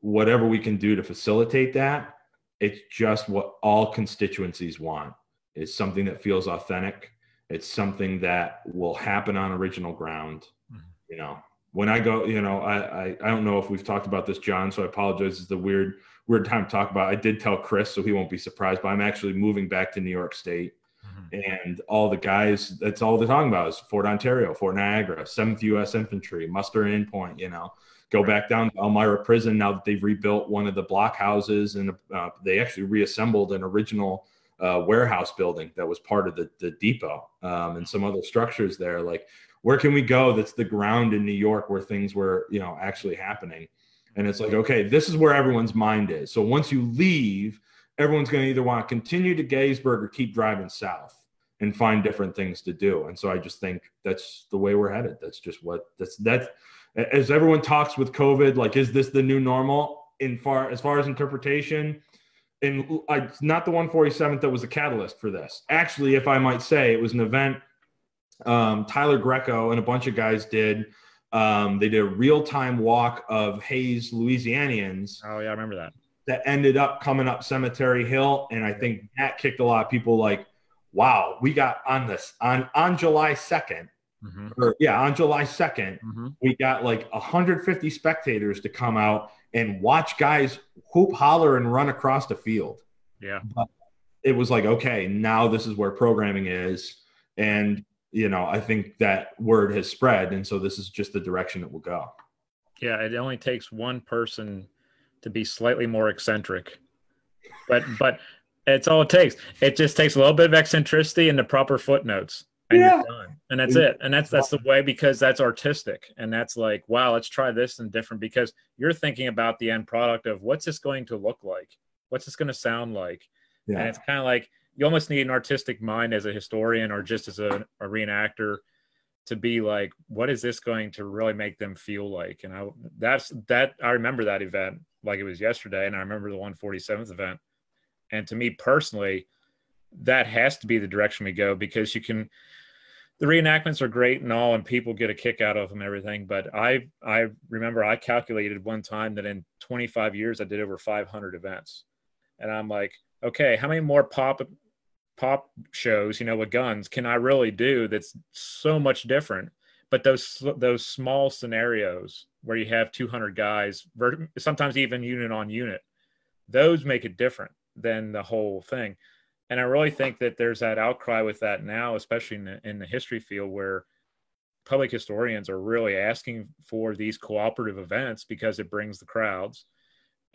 whatever we can do to facilitate that, it's just what all constituencies want is something that feels authentic. It's something that will happen on original ground. Mm-hmm. You know, when I go, you know, I, I, I don't know if we've talked about this, John. So I apologize. It's the weird weird time to talk about. I did tell Chris, so he won't be surprised. But I'm actually moving back to New York State, mm-hmm. and all the guys. That's all they're talking about is Fort Ontario, Fort Niagara, Seventh U.S. Infantry, muster in point. You know, go back down to Elmira Prison now that they've rebuilt one of the blockhouses, and uh, they actually reassembled an original. Uh, warehouse building that was part of the, the depot um, and some other structures there like where can we go that's the ground in New York where things were, you know, actually happening? And it's like, okay, this is where everyone's mind is. So once you leave, everyone's going to either want to continue to Gettysburg or keep driving south and find different things to do. And so I just think that's the way we're headed. That's just what that's that as everyone talks with COVID, like, is this the new normal in far as far as interpretation? And it's not the 147th that was the catalyst for this. Actually, if I might say, it was an event um, Tyler Greco and a bunch of guys did. Um, they did a real time walk of Hays Louisianians. Oh yeah, I remember that. That ended up coming up Cemetery Hill, and I think that kicked a lot of people like, "Wow, we got on this on on July 2nd mm-hmm. or yeah, on July 2nd, mm-hmm. we got like 150 spectators to come out and watch guys hoop, holler, and run across the field." Yeah, but it was like, okay, now this is where programming is, and you know, I think that word has spread. And so this is just the direction it will go. Yeah. It only takes one person to be slightly more eccentric, but, but it's all it takes. It just takes a little bit of eccentricity and the proper footnotes. And yeah. And that's it. And that's, that's the way, because that's artistic. And that's like, wow, let's try this and different because you're thinking about the end product of what's this going to look like? What's this going to sound like? Yeah. And it's kind of like, you almost need an artistic mind as a historian or just as a, a reenactor to be like what is this going to really make them feel like? And i that's that i remember that event like it was yesterday and i remember the 147th event. And to me personally that has to be the direction we go because you can the reenactments are great and all and people get a kick out of them everything but i i remember i calculated one time that in 25 years i did over 500 events. And i'm like okay how many more pop pop shows, you know, with guns can I really do that's so much different? But those those small scenarios where you have 200 guys, sometimes even unit on unit, those make it different than the whole thing. And I really think that there's that outcry with that now, especially in the, in the history field, where public historians are really asking for these cooperative events because it brings the crowds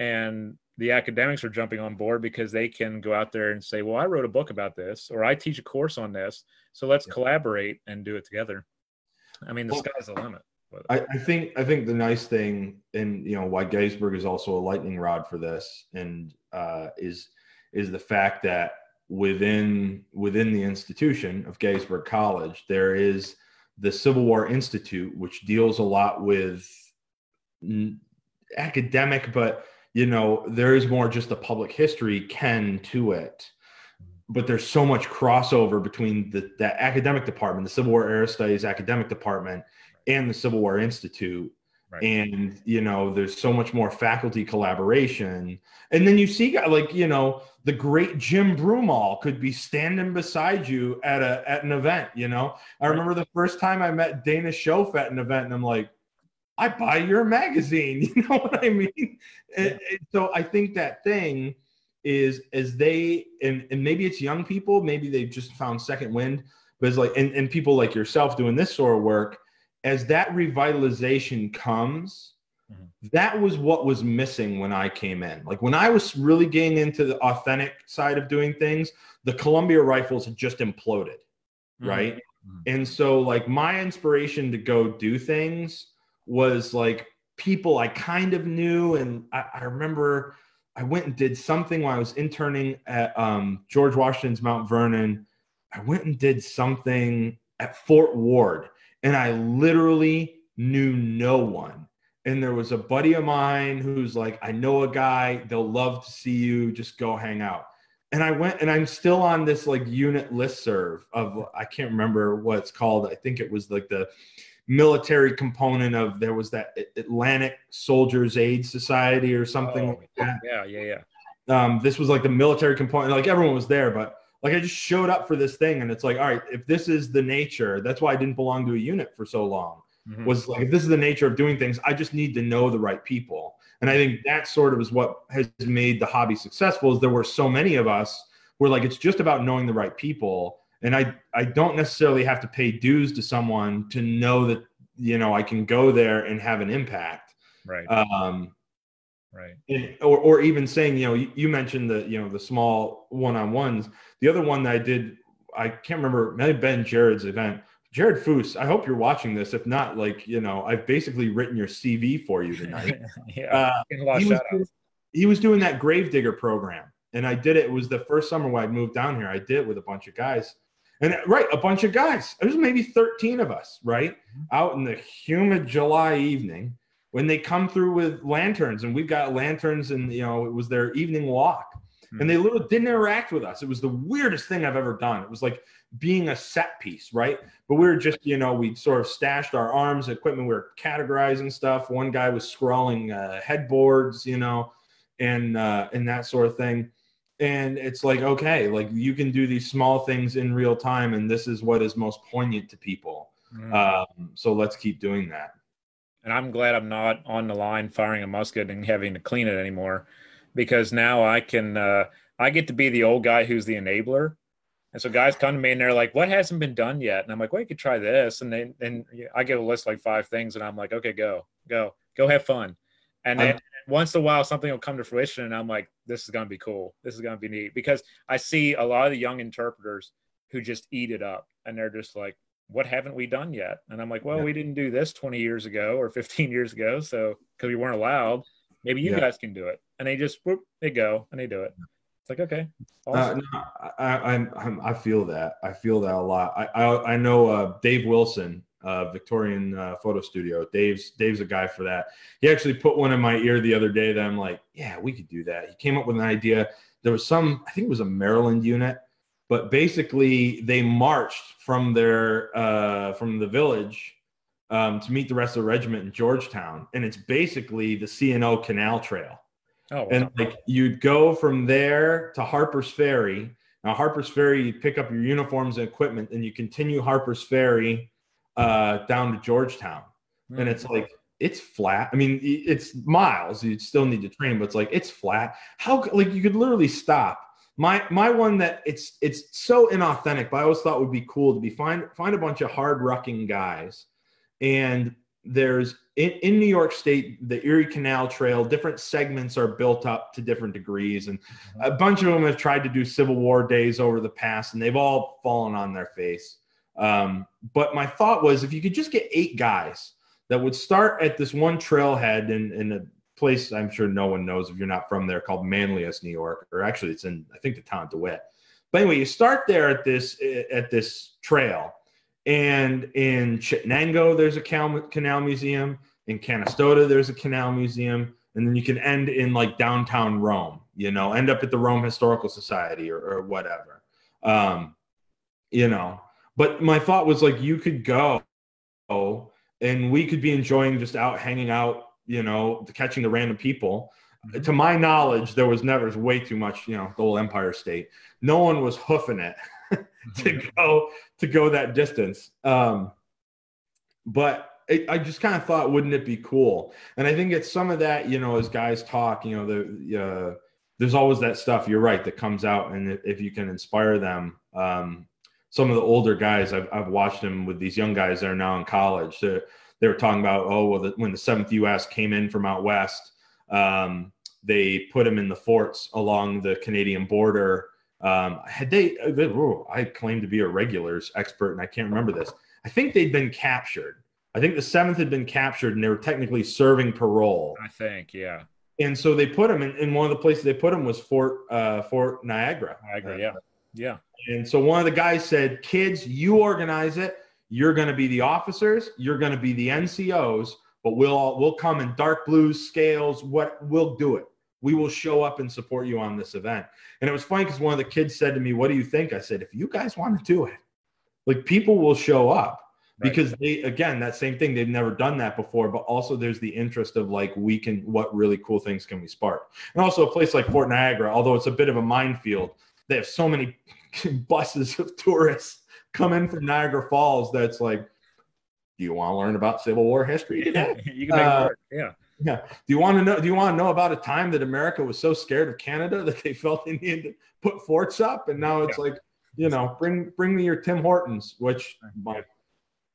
and the academics are jumping on board because they can go out there and say well i wrote a book about this or i teach a course on this so let's yeah. collaborate and do it together i mean the well, sky's the limit I, I, think I think the nice thing, and you know, why Gettysburg is also a lightning rod for this, and uh, is is the fact that within within the institution of Gettysburg College, there is the Civil War Institute, which deals a lot with academic, but you know, there is more just a public history ken to it. But there's so much crossover between the, the academic department, the Civil War Era Studies academic department, and the Civil War Institute. Right. And you know, there's so much more faculty collaboration. And then you see, like you know, the great Jim Broomall could be standing beside you at a at an event. You know, I remember the first time I met Dana Shoaf at an event, and I'm like, I buy your magazine. You know what I mean? Yeah. And, and so I think that thing is as they and and maybe it's young people, maybe they've just found second wind, but it's like and, and people like yourself doing this sort of work as that revitalization comes, mm-hmm. that was what was missing when I came in. Like when I was really getting into the authentic side of doing things, the Columbia rifles had just imploded, mm-hmm. right? Mm-hmm. And so, like, my inspiration to go do things was like people I kind of knew. And I, I remember I went and did something while I was interning at um, George Washington's Mount Vernon. I went and did something at Fort Ward and I literally knew no one. And there was a buddy of mine who's like, I know a guy, they'll love to see you, just go hang out. And I went and I'm still on this like unit list serve of I can't remember what it's called. I think it was like the military component of there was that Atlantic Soldiers Aid Society or something oh, like that. Yeah, yeah, yeah. Um, this was like the military component, like everyone was there, but like I just showed up for this thing, and it's like, all right, if this is the nature, that's why I didn't belong to a unit for so long. Mm-hmm. Was like, if this is the nature of doing things, I just need to know the right people. And I think that sort of is what has made the hobby successful. Is there were so many of us where like it's just about knowing the right people, and I I don't necessarily have to pay dues to someone to know that you know I can go there and have an impact. Right. Um, right. and, or, or even saying you know you, you, mentioned the you know the small one-on-ones. The other one that i did i can't remember maybe ben jared's event. Jared foos i hope you're watching this. If not like you know i've basically written your cv for you tonight. Yeah. Uh, he, was doing, he was doing that gravedigger program. And i did it it was the first summer when i moved down here. I did it with a bunch of guys and right a bunch of guys. There's maybe 13 of us right mm-hmm. out in the humid july evening when they come through with lanterns and we've got lanterns and you know it was their evening walk. Mm-hmm. and they literally didn't interact with us. It was the weirdest thing i've ever done. It was like being a set piece right? But we were just you know we sort of stashed our arms equipment we were categorizing stuff. One guy was scrawling uh, headboards you know and uh, and that sort of thing and it's like okay like you can do these small things in real time and this is what is most poignant to people mm-hmm. um, so let's keep doing that and I'm glad I'm not on the line firing a musket and having to clean it anymore, because now I can uh, I get to be the old guy who's the enabler. And so guys come to me and they're like, "What hasn't been done yet?" And I'm like, "Well, you could try this." And then and I get a list like five things, and I'm like, "Okay, go, go, go, have fun." And then once in a while, something will come to fruition, and I'm like, "This is gonna be cool. This is gonna be neat." Because I see a lot of the young interpreters who just eat it up, and they're just like, what haven't we done yet? And I'm like, well, yeah. we didn't do this 20 years ago or 15 years ago. So, because we weren't allowed, maybe you yeah. guys can do it. And they just, whoop, they go and they do it. It's like, okay. Uh, awesome. Uh, no, I, I, I feel that. I feel that a lot. I, I, I know uh, Dave Wilson, uh, Victorian uh, Photo Studio. Dave's Dave's a guy for that. He actually put one in my ear the other day that I'm like, yeah, we could do that. He came up with an idea. There was some, I think it was a Maryland unit but basically they marched from their uh, from the village um, to meet the rest of the regiment in Georgetown, and it's basically the C&O Canal Trail. Oh, wow. and like you'd go from there to Harper's Ferry. Now Harper's Ferry, you pick up your uniforms and equipment, and you continue Harper's Ferry uh, down to Georgetown, mm-hmm. and it's like it's flat. I mean, it's miles. You still need to train, but it's like it's flat. How like you could literally stop my my one that it's it's so inauthentic, but I always thought would be cool to be find find a bunch of hard rucking guys and there's in, in New York State, the Erie Canal Trail, different segments are built up to different degrees. And a bunch of them have tried to do Civil War days over the past, and they've all fallen on their face. Um, but my thought was if you could just get eight guys that would start at this one trailhead in, in a place I'm sure no one knows if you're not from there called Manlius, New York, or actually it's in, I think, the town of DeWitt. But anyway, you start there at this at this trail and in Chittenango, there's a canal museum. In Canastota, there's a canal museum. And then you can end in like downtown Rome, you know, end up at the Rome Historical Society or, or whatever. Um, you know, but my thought was like you could go and we could be enjoying just out hanging out, you know, catching the random people. Mm-hmm. To my knowledge, there was never way too much, you know, the whole Empire State. No one was hoofing it to go to go that distance. Um, but it, I just kind of thought, wouldn't it be cool? And I think it's some of that, you know, as guys talk, you know, the uh, there's always that stuff. You're right that comes out, and if you can inspire them, um, some of the older guys, I've, I've watched them with these young guys that are now in college. they they were talking about, oh, well, the, when the Seventh U.S. came in from out west, um, they put them in the forts along the Canadian border um, had they, oh, I claim to be a regulars expert, and I can't remember this. I think they'd been captured. I think the seventh had been captured, and they were technically serving parole. I think, yeah. And so they put them in, in one of the places they put them was Fort uh, Fort Niagara. Niagara, yeah, yeah. And so one of the guys said, "Kids, you organize it. You're going to be the officers. You're going to be the NCOs, but we'll all, we'll come in dark blues, scales. What we'll do it we will show up and support you on this event. And it was funny because one of the kids said to me, What do you think? I said, If you guys want to do it, like people will show up right. because they, again, that same thing, they've never done that before, but also there's the interest of like, we can, what really cool things can we spark? And also a place like Fort Niagara, although it's a bit of a minefield, they have so many buses of tourists come in from Niagara Falls that's like, do you want to learn about Civil War history today? you can make uh. Yeah. Yeah. Do you want to know? Do you want to know about a time that America was so scared of Canada that they felt they needed to put forts up, and now it's yeah. like, you know, bring bring me your Tim Hortons, which my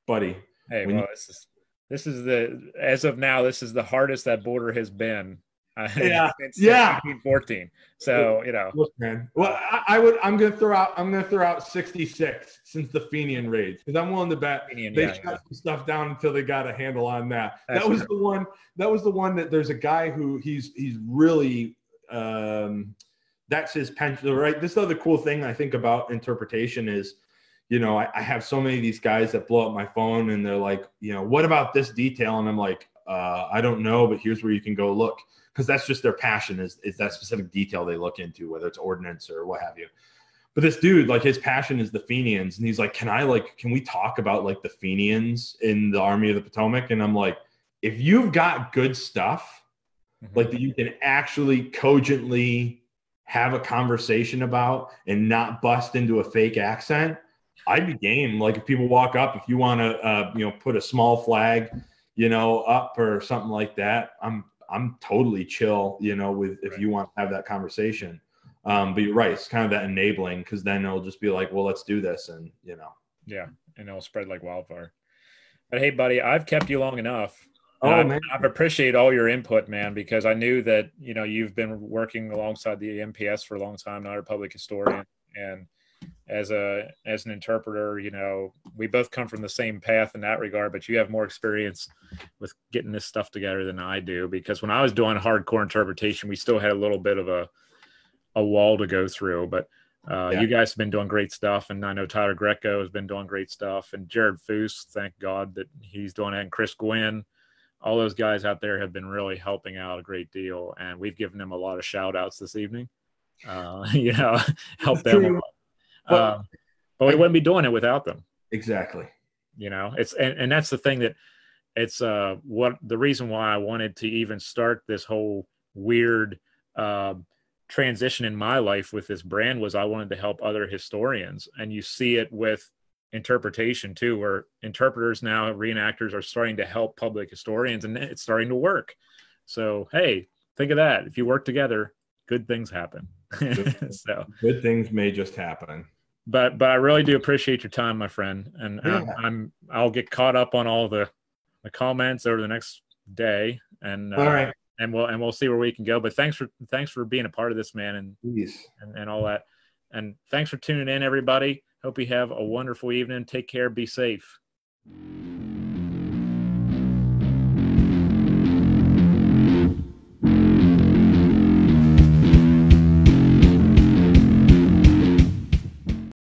buddy. Hey, well, you, this is this is the as of now, this is the hardest that border has been yeah, yeah, 14. So you know, Look, man. Well, I, I, would. I'm gonna throw out. I'm gonna throw out 66 since the Fenian raids because I'm willing to bet Fenian, they yeah, shut yeah. some stuff down until they got a handle on that. That's that was true. the one. That was the one that there's a guy who he's he's really. Um, that's his pension, right? This other cool thing I think about interpretation is, you know, I, I have so many of these guys that blow up my phone and they're like, you know, what about this detail? And I'm like, uh, I don't know, but here's where you can go look because that's just their passion is, is that specific detail they look into, whether it's ordnance or what have you. But this dude, like his passion is the Fenians, and he's like, "Can I like, can we talk about like the Fenians in the Army of the Potomac?" And I'm like, "If you've got good stuff, mm-hmm. like that you can actually cogently have a conversation about and not bust into a fake accent, I'd be game. Like if people walk up, if you want to, uh, you know, put a small flag, you know, up or something like that, I'm I'm totally chill, you know, with if right. you want to have that conversation. Um, but you're right, it's kind of that enabling because then it'll just be like, well, let's do this, and you know. Yeah, and it'll spread like wildfire. But hey, buddy, I've kept you long enough. Oh I've, man, I've appreciated all your input, man, because I knew that you know you've been working alongside the NPS for a long time, not a public historian, and as a as an interpreter you know we both come from the same path in that regard but you have more experience with getting this stuff together than i do because when i was doing hardcore interpretation we still had a little bit of a a wall to go through but uh, yeah. you guys have been doing great stuff and i know tyler greco has been doing great stuff and jared foose thank god that he's doing it and chris gwinn all those guys out there have been really helping out a great deal and we've given them a lot of shout outs this evening. Uh, you know help them but, um, but we wouldn't be doing it without them. Exactly. You know, it's and, and that's the thing that it's uh what the reason why I wanted to even start this whole weird uh, transition in my life with this brand was I wanted to help other historians, and you see it with interpretation too, where interpreters now reenactors are starting to help public historians, and it's starting to work. So hey, think of that. If you work together, good things happen. Good, so good things may just happen but but I really do appreciate your time, my friend, and yeah. I'm, I'm I'll get caught up on all the the comments over the next day, and uh, All right. and we'll and we'll see where we can go. But thanks for thanks for being a part of this, man, and and, and all that. And thanks for tuning in, everybody. Hope you have a wonderful evening. Take care. Be safe.